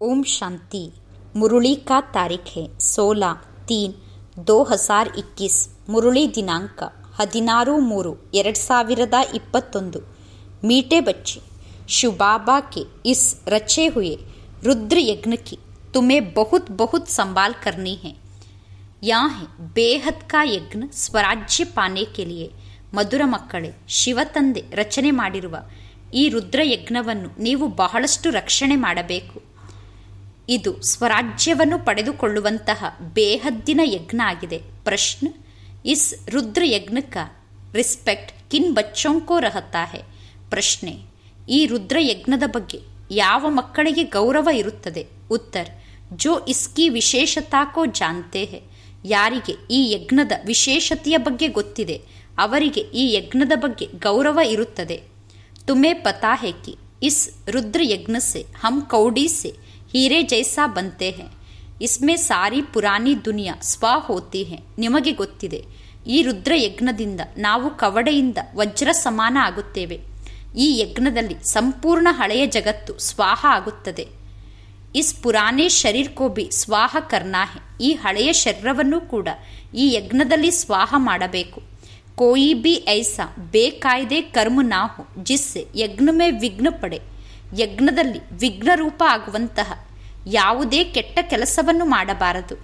ओम शांति मुरली का तारीख है 16 तीन 2021 ಮುರುಳಿ ದಿನಾಂಕ ಹದಿನಾರು ಮೂರು ಎರಡು ಸಾವಿರದ ಇಪ್ಪತ್ತೊಂದು मीठे बच्चे शुबाबा के इस रचे हुए रुद्र यज्ञ की तुम्हें बहुत बहुत संभाल करनी है यहाँ है ಬೇಹದ್ ಕಾ ಯಜ್ಞ ಸ್ವರಾಜ್ಯ ಪಾನೆ ಕೆ ಲಿಯೆ ಮಧುರ ಮಕ್ಕಳೇ ಶಿವತಂದೆ ರಚನೆ ಮಾಡಿರುವ ಈ ರುದ್ರ ಯಜ್ಞವನ್ನು ನೀವು ಬಹಳಷ್ಟು ರಕ್ಷಣೆ ಮಾಡಬೇಕು ಇದು ಸ್ವರಾಜ್ಯವನ್ನು ಪಡೆದುಕೊಳ್ಳುವಂತಹ ಬೇಹದ್ದಿನ ಯಜ್ಞ ಆಗಿದೆ ಪ್ರಶ್ನ, ಇಸ್ ರುದ್ರ ಯಜ್ಞಕ್ಕ ರಿಸ್ಪೆಕ್ಟ್, ಕಿನ್ ಬಚ್ಚೋಂಕೋ ರಹತಾಹೆ. ಪ್ರಶ್ನೆ, ಈ ರುದ್ರ ಯಜ್ಞದ ಬಗ್ಗೆ ಯಾವ ಮಕ್ಕಳಿಗೆ ಗೌರವ ಇರುತ್ತದೆ? ಉತ್ತರ, ಜೋ ಇಸ್ಕಿ ವಿಶೇಷತಾ ಕೋ ಜಾನ್ತೆ ಯಾರಿಗೆ ಈ ಯಜ್ಞದ ವಿಶೇಷತೆಯ ಬಗ್ಗೆ ಗೊತ್ತಿದೆ? ಅವರಿಗೆ ಈ ಯಜ್ಞದ ಬಗ್ಗೆ ಗೌರವ ಇರುತ್ತದೆ. ತುಮೆ ಪತಾ ಹೈ ಕಿ, ಇಸ್ ರುದ್ರ ಯಜ್ಞ ಸೆ, ಹಮ್ ಕೌಡಿ ಸೆ ಹೀರೆ ಜೈಸಾ ಬಂತೆ ಹೇ. ಇಸ್ಮೆ ಸಾರಿ ಪುರಾಣಿ ದುನಿಯಾ ಸ್ವ ಹೋತಿ ಹೇ. ನಿಮಗೆ ಗೊತ್ತಿದೆ, ಈ ರುದ್ರ ಯಜ್ಞದಿಂದ ನಾವು ಕವಡೆಯಿಂದ ವಜ್ರ ಸಮಾನ ಆಗುತ್ತೇವೆ. ಈ ಯಜ್ಞದಲ್ಲಿ ಸಂಪೂರ್ಣ ಹಳೆಯ ಜಗತ್ತು ಸ್ವಾಹ ಆಗುತ್ತದೆ. ಇಸ್ ಪುರಾಣೆ ಶರೀರ್ಕೋಬಿ ಸ್ವಾಹ ಕರ್ನಾಹೆ ಈ ಹಳೆಯ ಶರೀರವನ್ನು ಕೂಡ ಈ ಯಜ್ಞದಲ್ಲಿ ಸ್ವಾಹ ಮಾಡಬೇಕು. ಕೋಯಿ ಬಿ ಐಸಾ ಬೇಕಾಯ್ದೆ ಕರ್ಮ ನಾಹು ಜಿಸ್ಸೆ ಯಜ್ಞಮೆ ವಿಘ್ನ ಪಡೆ. ಯಜ್ಞದಲ್ಲಿ ವಿಘ್ನರೂಪ ಆಗುವಂತಹ ಯಾವುದೇ ಕೆಟ್ಟ ಕೆಲಸವನ್ನು ಮಾಡಬಾರದು.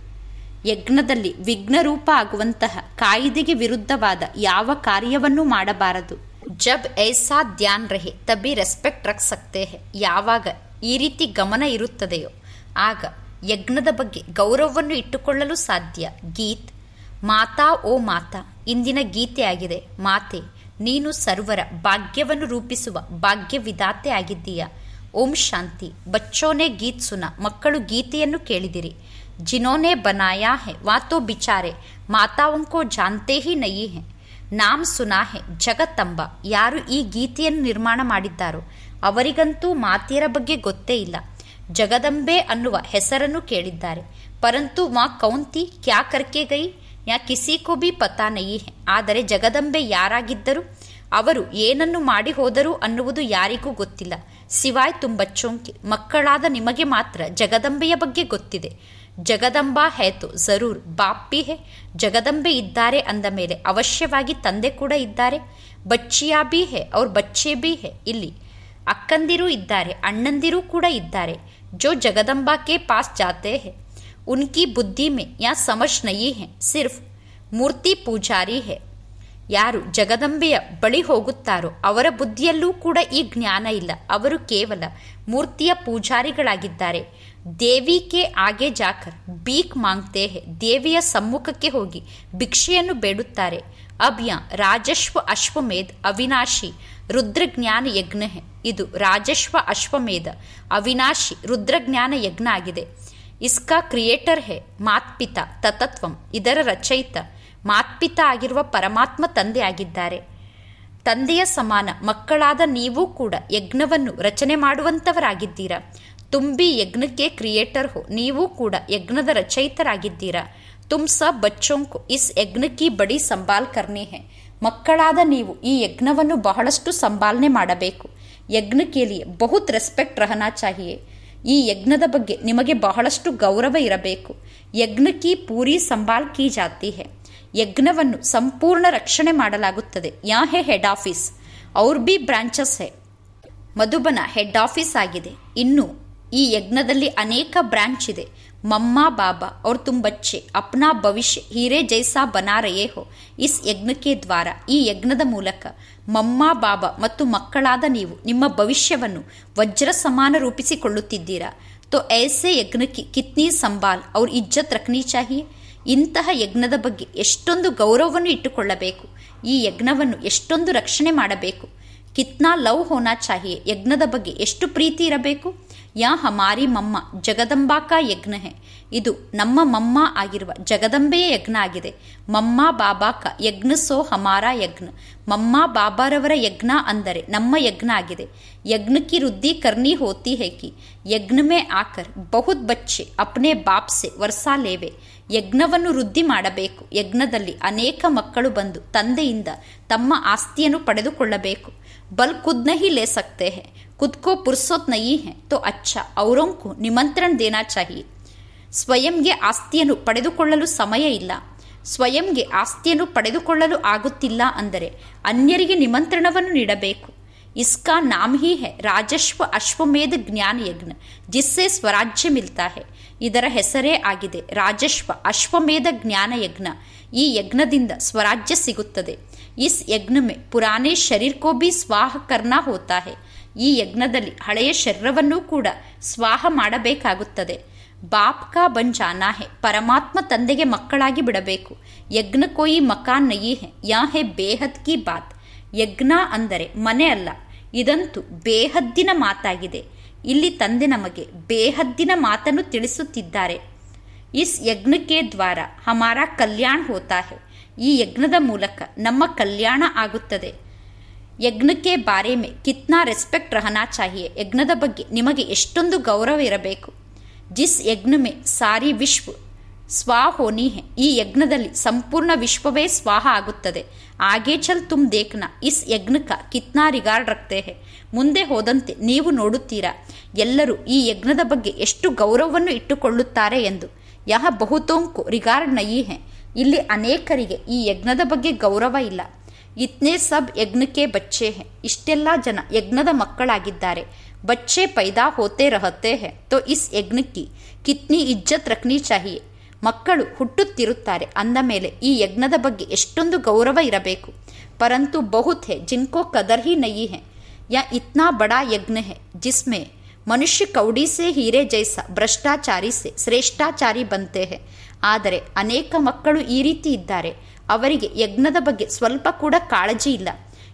ಯಜ್ಞದಲ್ಲಿ ವಿಘ್ನರೂಪ ಆಗುವಂತಹ ಕಾಯಿದೆಗೆ ವಿರುದ್ಧವಾದ ಯಾವ ಕಾರ್ಯವನ್ನು ಮಾಡಬಾರದು. ಜಬ್ ಐಸಾ ಧ್ಯಾನ್ ರಹೆ, ತಬಿ ರೆಸ್ಪೆಕ್ಟ್ ರಕ್ ಸಕ್ತೆ ಯಾವಾಗ ಈ ರೀತಿ ಗಮನ ಇರುತ್ತದೆಯೋ, ಆಗ ಯಜ್ಞದ ಬಗ್ಗೆ ಗೌರವವನ್ನು ಇಟ್ಟುಕೊಳ್ಳಲು ಸಾಧ್ಯ. ಗೀತ್, ಮಾತಾ ಓ ಮಾತಾ, ಇಂದಿನ ಗೀತೆಯಾಗಿದೆ ಮಾತೆ, ನೀನು ಸರ್ವರ ಭಾಗ್ಯವನ್ನು ರೂಪಿಸುವ ಭಾಗ್ಯ ವಿಧಾತೆ ಆಗಿದ್ದೀಯಾ? ಓಂ ಶಾಂತಿ. ಬಚ್ಚೋನೆ ಗೀತ್ ಸುನ. ಮಕ್ಕಳು ಗೀತೆಯನ್ನು ಕೇಳಿದಿರಿ. ಜಿನೋನೆ ಬನಾಯಾ ಹೆ. ವಾತೋ ಬಿಚಾರೆ. ಮಾತಾವಂಕೋ ಜಾನ್ತೆ ಹಿ ನಯಿ ಹೆ. ನಾಮ್ ಸುನಾ ಹೆ. ಜಗತ್ತಂಬ. ಯಾರು ಈ ಗೀತೆಯನ್ನು ನಿರ್ಮಾಣ ಮಾಡಿದ್ದಾರೋ ಅವರಿಗಂತೂ ಮಾತಿಯರ ಬಗ್ಗೆ ಗೊತ್ತೇ ಇಲ್ಲ. ಜಗದಂಬೆ ಅನ್ನುವ ಹೆಸರನ್ನು ಕೇಳಿದ್ದಾರೆ. ಪರಂತು ಮಾ ಕೌಂತಿ ಕ್ಯಾ ಕರ್ಕೆ ಗೈ? ಯಾ ಕಿಸಿ ಕೋ ಬಿ ಪತಾ ನಯಿ ಹೆ. ಆದರೆ ಜಗದಂಬೆ ಯಾರಾಗಿದ್ದರು? ಅವರು ಏನನ್ನು ಮಾಡಿ ಹೋದರು ಅನ್ನುವುದು ಯಾರಿಗೂ ಗೊತ್ತಿಲ್ಲ. ಸಿವಾಯ್ ತುಂಬಚ್ಚೋಂಕೆ ಮಕ್ಕಳಾದ ನಿಮಗೆ ಮಾತ್ರ ಜಗದಂಬೆಯ ಬಗ್ಗೆ ಗೊತ್ತಿದೆ. ಜಗದಂಬಾ ಹೇತು, ಜರೂರ್ ಬಾಪ್ಪಿ ಹೇ. ಜಗದಂಬೆ ಇದ್ದಾರೆ ಅಂದ ಮೇಲೆ ಅವಶ್ಯವಾಗಿ ತಂದೆ ಕೂಡ ಇದ್ದಾರೆ. ಬಚ್ಚಿಯಾ ಬಿ ಹೇ, ಅವ್ರ ಬಚ್ಚೆ ಬಿ ಹೇ. ಇಲ್ಲಿ ಅಕ್ಕಂದಿರೂ ಇದ್ದಾರೆ, ಅಣ್ಣಂದಿರು ಕೂಡ ಇದ್ದಾರೆ. ಜೋ ಜಗದಂಬಾ ಕೆ ಪಾಸ್ ಜಾತೆ ಹೇ. ಉನ್ಕಿ ಬುದ್ಧಿ ಮೇ, ಯಾ ಸಮಜ್ ನಯಿ ಹೇ. ಸಿರ್ಫ್ ಮೂರ್ತಿ ಪೂಜಾರಿ ಹೇ. ಯಾರು ಜಗದಂಬೆಯ ಬಳಿ ಹೋಗುತ್ತಾರೋ ಅವರ ಬುದ್ಧಿಯಲ್ಲೂ ಕೂಡ ಈ ಜ್ಞಾನ ಇಲ್ಲ. ಅವರು ಕೇವಲ ಮೂರ್ತಿಯ ಪೂಜಾರಿಗಳಾಗಿದ್ದಾರೆ. ದೇವಿಗೆ ಆಗೆ ಜಾಕರ್ ಬೀಕ್ ಮಾಂಗ್ತೆ ಹೇ, ದೇವಿಯ ಸಮ್ಮುಖಕ್ಕೆ ಹೋಗಿ ಭಿಕ್ಷೆಯನ್ನು ಬೇಡುತ್ತಾರೆ. ಅಭಿಯ ರಾಜಶ್ವ ಅಶ್ವಮೇಧ ಅವಿನಾಶಿ, ರುದ್ರಜ್ಞಾನ ಯಜ್ಞ ಇದು ರಾಜಶ್ವ ಅಶ್ವಮೇಧ ಅವಿನಾಶಿ, ರುದ್ರಜ್ಞಾನ ಯಜ್ಞ ಆಗಿದೆ. ಇಸ್ಕಾ ಕ್ರಿಯೇಟರ್ ಹೇ, ಮಾತ್ಪಿತಾ, ತತತ್ವಂ, ಇದರ ರಚಯಿತ. ಮಾತ್ಪಿತ ಆಗಿರುವ ಪರಮಾತ್ಮ ತಂದೆ ಆಗಿದ್ದಾರೆ ತಂದೆಯ ಸಮಾನ ಮಕ್ಕಳಾದ ನೀವು ಕೂಡ ಯಜ್ಞವನ್ನು ರಚನೆ ಮಾಡುವಂತವರಾಗಿದ್ದೀರಾ. ತುಂಬಿ ಯಜ್ಞಕ್ಕೆ ಕ್ರಿಯೇಟರ್ ಹೋ, ನೀವು ಕೂಡ ಯಜ್ಞದ ರಚಯಿತರಾಗಿದ್ದೀರಾ. ತುಮ್ ಸ ಬಚ್ಚೋಂಕು, ಇಸ್ ಯಜ್ಞಕ್ಕಿ ಬಡಿ ಸಂಬಾಲ್ ಕರ್ನಿ ಹೇ. ಮಕ್ಕಳಾದ ನೀವು ಈ ಯಜ್ಞವನ್ನು ಬಹಳಷ್ಟು ಸಂಭಾಲನೆ ಮಾಡಬೇಕು. ಯಜ್ಞಕ್ಕೆ ಲಿಯೆ ಬಹುತ್ ರೆಸ್ಪೆಕ್ಟ್ ರಹನಾ ಚಾಹಿಯೇ. ಈ ಯಜ್ಞದ ಬಗ್ಗೆ ನಿಮಗೆ ಬಹಳಷ್ಟು ಗೌರವ ಇರಬೇಕು. ಯಜ್ಞಕ್ಕಿ ಪೂರಿ ಸಂಭಾಲ್ ಕೀ ಜಾತಿ ಹೇ. ಯಜ್ಞವನ್ನು ಸಂಪೂರ್ಣ ರಕ್ಷಣೆ ಮಾಡಲಾಗುತ್ತದೆ. ಯಾ ಹೇ ಹೆಡ್ ಆಫೀಸ್ ಅವ್ರ ಬಿ ಬ್ರಾಂಚಸ್ ಹೇ. ಮಧುಬನ ಹೆಡ್ ಆಫೀಸ್ ಆಗಿದೆ. ಇನ್ನು ಈ ಯಜ್ಞದಲ್ಲಿ ಅನೇಕ ಬ್ರಾಂಚ್ ಇದೆ. ಮಮ್ಮಾ ಬಾಬಾ, ಅವ್ರ ತುಂಬಚ್ಚೆ, ಅಪ್ನಾ ಭವಿಷ್ಯ, ಹೀರೆ ಜೈಸಾ ಬನಾರಯೇ ಹೋ. ಇಸ್ ಯಜ್ಞಕ್ಕೆ ದ್ವಾರ. ಈ ಯಜ್ಞದ ಮೂಲಕ ಮಮ್ಮಾ ಬಾಬಾ ಮತ್ತು ಮಕ್ಕಳಾದ ನೀವು ನಿಮ್ಮ ಭವಿಷ್ಯವನ್ನು ವಜ್ರ ಸಮಾನ ರೂಪಿಸಿಕೊಳ್ಳುತ್ತಿದ್ದೀರಾ? ತೋ ಐಸೆ ಯಜ್ಞಕ್ಕೆ ಕಿತ್ನಿ ಸಂಬಾಲ್, ಅವ್ರ ಇಜ್ಜತ್ ರಖನಿ ಚಾಹಿಯೇ? ಇಂತಹ ಯಜ್ಞದ ಬಗ್ಗೆ ಎಷ್ಟೊಂದು ಗೌರವವನ್ನು ಇಟ್ಟುಕೊಳ್ಳಬೇಕು, ಈ ಯಜ್ಞವನ್ನು ಎಷ್ಟೊಂದು ರಕ್ಷಣೆ ಮಾಡಬೇಕು. ಕಿತ್ನಾ ಲವ್ ಹೋನಾ ಚಾಹಿಯೆ ಯಜ್ಞದ ಬಗ್ಗೆ ಎಷ್ಟು ಪ್ರೀತಿ ಇರಬೇಕು? ಯಾ ಹಮಾರಿ ಮಮ್ಮ, ಜಗದಂಬಾಕ ಯಜ್ಞ ಹೆ ಇದು ನಮ್ಮ ಮಮ್ಮ ಆಗಿರುವ ಜಗದಂಬೆಯ ಯಜ್ಞ ಆಗಿದೆ. ಮಮ್ಮ ಬಾಬಾಕ ಯಜ್ಞ ಸೋ ಹಮಾರ ಯಜ್ಞ. ಮಮ್ಮ ಬಾಬಾರವರ ಯಜ್ಞ ಅಂದರೆ ನಮ್ಮ ಯಜ್ಞ ಆಗಿದೆ. ಯಜ್ಞಕ್ಕೆ ವೃದ್ಧಿ ಕರ್ನಿ ಹೋತಿ ಹೇಕಿ. ಯಜ್ಞ ಮೇ ಆಕರ್ ಬಹುತ್ ಬಚ್ಚೆ, ಅಪ್ನೆ ಬಾಪ್ ಸೆ ವರ್ಸಾ ಲೇವೆ. ಯಜ್ಞವನ್ನು ವೃದ್ಧಿ ಮಾಡಬೇಕು ಯಜ್ಞದಲ್ಲಿ ಅನೇಕ ಮಕ್ಕಳು ಬಂದು ತಂದೆಯಿಂದ ತಮ್ಮ ಆಸ್ತಿಯನ್ನು ಪಡೆದುಕೊಳ್ಳಬೇಕು बल खुद नहीं ले सकते हैं खुद को फुर्सत नहीं है तो अच्छा औरों को निमंत्रण देना चाहिए ಸ್ವಯಂಗೆ ಆಸ್ತಿಯನ್ನು ಪಡೆದುಕೊಳ್ಳಲು ಸಮಯ ಇಲ್ಲ ಸ್ವಯಂಗೆ ಆಸ್ತಿಯನ್ನು ಪಡೆದುಕೊಳ್ಳಲು ಆಗುತ್ತಿಲ್ಲ ಅಂದರೆ ಅನ್ಯರಿಗೆ ನಿಮಂತ್ರಣವನ್ನು ನೀಡಬೇಕು इसका नाम ही है ರಾಜಶ್ವ ಅಶ್ವಮೇಧ ಜ್ಞಾನ ಯಜ್ಞ ಜಿಸ್ಸೆ ಸ್ವರಾಜ್ಯ ಮಿಲ್ತಾ ಹೆ ಇದರ ಹೆಸರೇ ಆಗಿದೆ. ರಾಜಶ್ವ, ಅಶ್ವಮೇಧ ಜ್ಞಾನ ಯಜ್ಞ ಈ ಯಜ್ಞದಿಂದ ಸ್ವರಾಜ್ಯ ಸಿಗುತ್ತದೆ. ಇಸ್ ಯಜ್ಞ ಮೇ ಶರೀರ್ ಕೋ ಬಿ ಸ್ವಾಹ ಕರ್ನಾ ಹೋತಾ ಹೆ ಈ ಯಜ್ಞದಲ್ಲಿ ಹಳೆಯ ಶರೀರವನ್ನೂ ಕೂಡ ಸ್ವಾಹ ಮಾಡಬೇಕಾಗುತ್ತದೆ. ಬಾಪ್ ಕಾ ಬನ್ ಜಾನಾ ಪರಮಾತ್ಮ ತಂದೆಗೆ ಮಕ್ಕಳಾಗಿ ಬಿಡಬೇಕು. ಯಜ್ಞ ಕೋಯಿ ಮಕಾನ್ ನಯಿ ಹೆ ಯಾ ಹೆ ಬೇಹದ್ ಕಿ ಬಾತ್. ಯಜ್ಞ ಅಂದರೆ ಮನೆ ಅಲ್ಲ. ಇದಂತೂ ಬೇಹದ್ದಿನ ಮಾತಾಗಿದೆ. ಇಲ್ಲಿ ತಂದೆ ನಮಗೆ ಬೇಹದ್ದಿನ ಮಾತನ್ನು ತಿಳಿಸುತ್ತಿದ್ದಾರೆ. ಇಸ್ ಯಜ್ಞಕ್ಕೆ ದ್ವಾರ, ಹಮಾರ ಕಲ್ಯಾಣ ಹೋತಾ ಹೇ ಈ ಯಜ್ಞದ ಮೂಲಕ ನಮ್ಮ ಕಲ್ಯಾಣ ಆಗುತ್ತದೆ. ಯಜ್ಞಕ್ಕೆ ಬಾರೆ ಮೇ ಕಿತ್ನಾ ರೆಸ್ಪೆಕ್ಟ್ ರಹನಾ ಚಾಹಿಯೆ. ಯಜ್ಞದ ಬಗ್ಗೆ ನಿಮಗೆ ಎಷ್ಟೊಂದು ಗೌರವ ಇರಬೇಕು. ಜಿಸ್ ಯಜ್ಞ ಮೇ ಸಾರಿ ವಿಶ್ವ ಸ್ವಾಹೋನಿ ಹೆ. ಈ ಯಜ್ಞದಲ್ಲಿ ಸಂಪೂರ್ಣ ವಿಶ್ವವೇ ಸ್ವಾಹ ಆಗುತ್ತದೆ. ಆಗೇ ಚಲ್ ತುಮ್ ದೇಖ್ನಾ, ಇಸ್ ಯಜ್ಞಕ ಕಿತ್ನಾ ರಿಗಾರ್ಡ್ ರಕ್ತೆ ಹೆ. ಮುಂದೆ ಹೋದಂತೆ ನೀವು ನೋಡುತ್ತೀರಾ? ಎಲ್ಲರೂ ಈ ಯಜ್ಞದ ಬಗ್ಗೆ ಎಷ್ಟು ಗೌರವವನ್ನು ಇಟ್ಟುಕೊಳ್ಳುತ್ತಾರೆ ಎಂದು. ಯಹ ಬಹುತೋಂಕು ರಿಗಾರ್ಡ್ ನಯಿ ಹೆ ಇಲ್ಲಿ ಅನೇಕರಿಗೆ ಈ ಯಜ್ಞದ ಬಗ್ಗೆ ಗೌರವ ಇಲ್ಲ. ಇತ್ನೇ ಸಬ್ ಯಜ್ಞಕ್ಕೆ ಬಚ್ಚೆ ಹೆ ಇಷ್ಟೆಲ್ಲ ಜನ ಯಜ್ಞದ ಮಕ್ಕಳಾಗಿದ್ದಾರೆ. ಬಚ್ಚೆ ಪೈದಾ ಹೋತೆ ರಹತೆ ಹೆ ತೋ ಇಸ್ ಯಜ್ಞಕ್ಕೆ. ಕಿತ್ನಿ ಇಜ್ಜತ್ ರಕ್ನಿ ಚಾಹಿಯೆ. ಮಕ್ಕಳು ಹುಟ್ಟುತ್ತಿರುತ್ತಾರೆ. ಅಂದ ಮೇಲೆ ಈ ಯಜ್ಞದ ಬಗ್ಗೆ ಎಷ್ಟೊಂದು ಗೌರವ ಇರಬೇಕು. ಪರಂತು ಬಹುತ್ ಹೆ ಜಿನ್ಕೋ ಕದರ್ಹಿ ನಯಿ ಹೆ ಯಾ इतना बड़ा यज्ञ है, जिसमें ಮನುಷ್ಯ ಕೌಡಿ ಸೇ ಹೀರೆ ಜೈಸ ಭ್ರಷ್ಟಾಚಾರಿ ಸೇ ಶ್ರೇಷ್ಠಾಚಾರಿ ಬಂತೆ ಹೇ ಆದರೆ ಅನೇಕ ಮಕ್ಕಳು ಈ ರೀತಿ ಇದ್ದಾರೆ. ಅವರಿಗೆ ಯಜ್ಞದ ಬಗ್ಗೆ ಸ್ವಲ್ಪ ಕೂಡ ಕಾಳಜಿ ಇಲ್ಲ.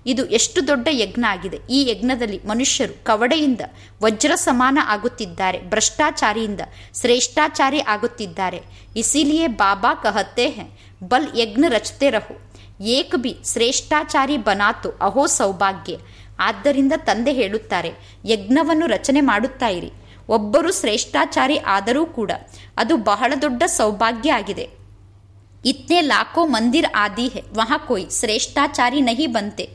ಇದು ಎಷ್ಟು ದೊಡ್ಡ ಯಜ್ಞ ಆಗಿದೆ. ಈ ಯಜ್ಞದಲ್ಲಿ ಮನುಷ್ಯರು ಕವಡೆಯಿಂದ ವಜ್ರ ಸಮಾನ ಆಗುತ್ತಿದ್ದಾರೆ, ಭ್ರಷ್ಟಾಚಾರಿಯಿಂದ ಶ್ರೇಷ್ಠಾಚಾರಿ ಆಗುತ್ತಿದ್ದಾರೆ. ಇಸಿಲಿಯೆ ಬಾಬಾ ಕಹತೆ ಹೇ, ಬಲ್ ಯಜ್ಞ ರಚತೆ ರಹು. ಏಕ್ ಬಿ ಶ್ರೇಷ್ಠಾಚಾರಿ ಬನಾತು, ಅಹೋ ಸೌಭಾಗ್ಯ. ಆದ್ದರಿಂದ ತಂದೆ ಹೇಳುತ್ತಾರೆ, ಯಜ್ಞವನ್ನು ರಚನೆ ಮಾಡುತ್ತಾ ಇರಿ. ಒಬ್ಬರು ಶ್ರೇಷ್ಠಾಚಾರಿ ಆದರೂ ಕೂಡ ಅದು ಬಹಳ ದೊಡ್ಡ ಸೌಭಾಗ್ಯ ಆಗಿದೆ. ಇತ್ನೇ ಲಾಖೋ ಮಂದಿರ್ ಆದಿ ಹೆ, ವಹಾ ಕೋಯಿ, ಶ್ರೇಷ್ಠಾಚಾರಿ ನಹಿ ಬಂತೆ.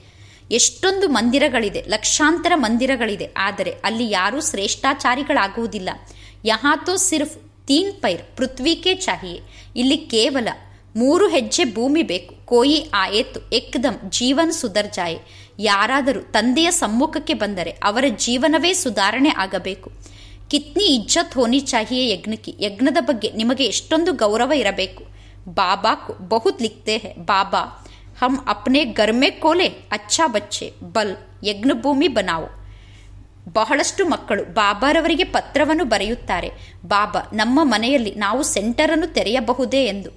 ಎಷ್ಟೊಂದು ಮಂದಿರಗಳಿದೆ, ಲಕ್ಷಾಂತರ ಮಂದಿರಗಳಿದೆ, ಆದರೆ ಅಲ್ಲಿ ಯಾರೂ ಶ್ರೇಷ್ಠಾಚಾರಿಗಳಾಗುವುದಿಲ್ಲ. ಯಹಾತೋ ಸಿರ್ಫ್ ತೀನ್ ಪೈರ್, ಪೃಥ್ವಿಕೆ ಚಾಹಿಯೆ. ಇಲ್ಲಿ ಕೇವಲ ಮೂರು ಹೆಜ್ಜೆ ಭೂಮಿ ಬೇಕು, ಕೋಯಿ ಆಯೇತು ಏಕ್ದಮ್ ಜೀವನ್ ಸುಧರ್ ಜಾಯೆ ಯಾರಾದರೂ ತಂದೆಯ ಸಮ್ಮುಖಕ್ಕೆ ಬಂದರೆ ಅವರ ಜೀವನವೇ ಸುಧಾರಣೆ ಆಗಬೇಕು. ಕಿತ್ನಿ ಇಜ್ಜತ್ ಹೋನಿ ಚಾಹಿಯೇ ಯಜ್ಞಕ್ಕೆ. ಯಜ್ಞದ ಬಗ್ಗೆ ನಿಮಗೆ ಎಷ್ಟೊಂದು ಗೌರವ ಇರಬೇಕು. ಬಾಬಾಕು ಬಹುತ್ ಲಿಖ್ತೆ ಹೇ. ಬಾಬಾ, ಹಮ್ ಅಪ್ನೆ ಗರ್ಮೆ ಕೋಲೆ? ಅಚ್ಚಾ ಬಚ್ಚೆ. ಬಲ್, ಯಜ್ಞಭೂಮಿ ಬನಾವು. ಬಹಳಷ್ಟು ಮಕ್ಕಳು ಬಾಬಾರವರಿಗೆ ಪತ್ರವನ್ನು ಬರೆಯುತ್ತಾರೆ. ಬಾಬಾ, ನಮ್ಮ ಮನೆಯಲ್ಲಿ ನಾವು ಸೆಂಟರನ್ನು ತೆರೆಯಬಹುದೇ ಎಂದು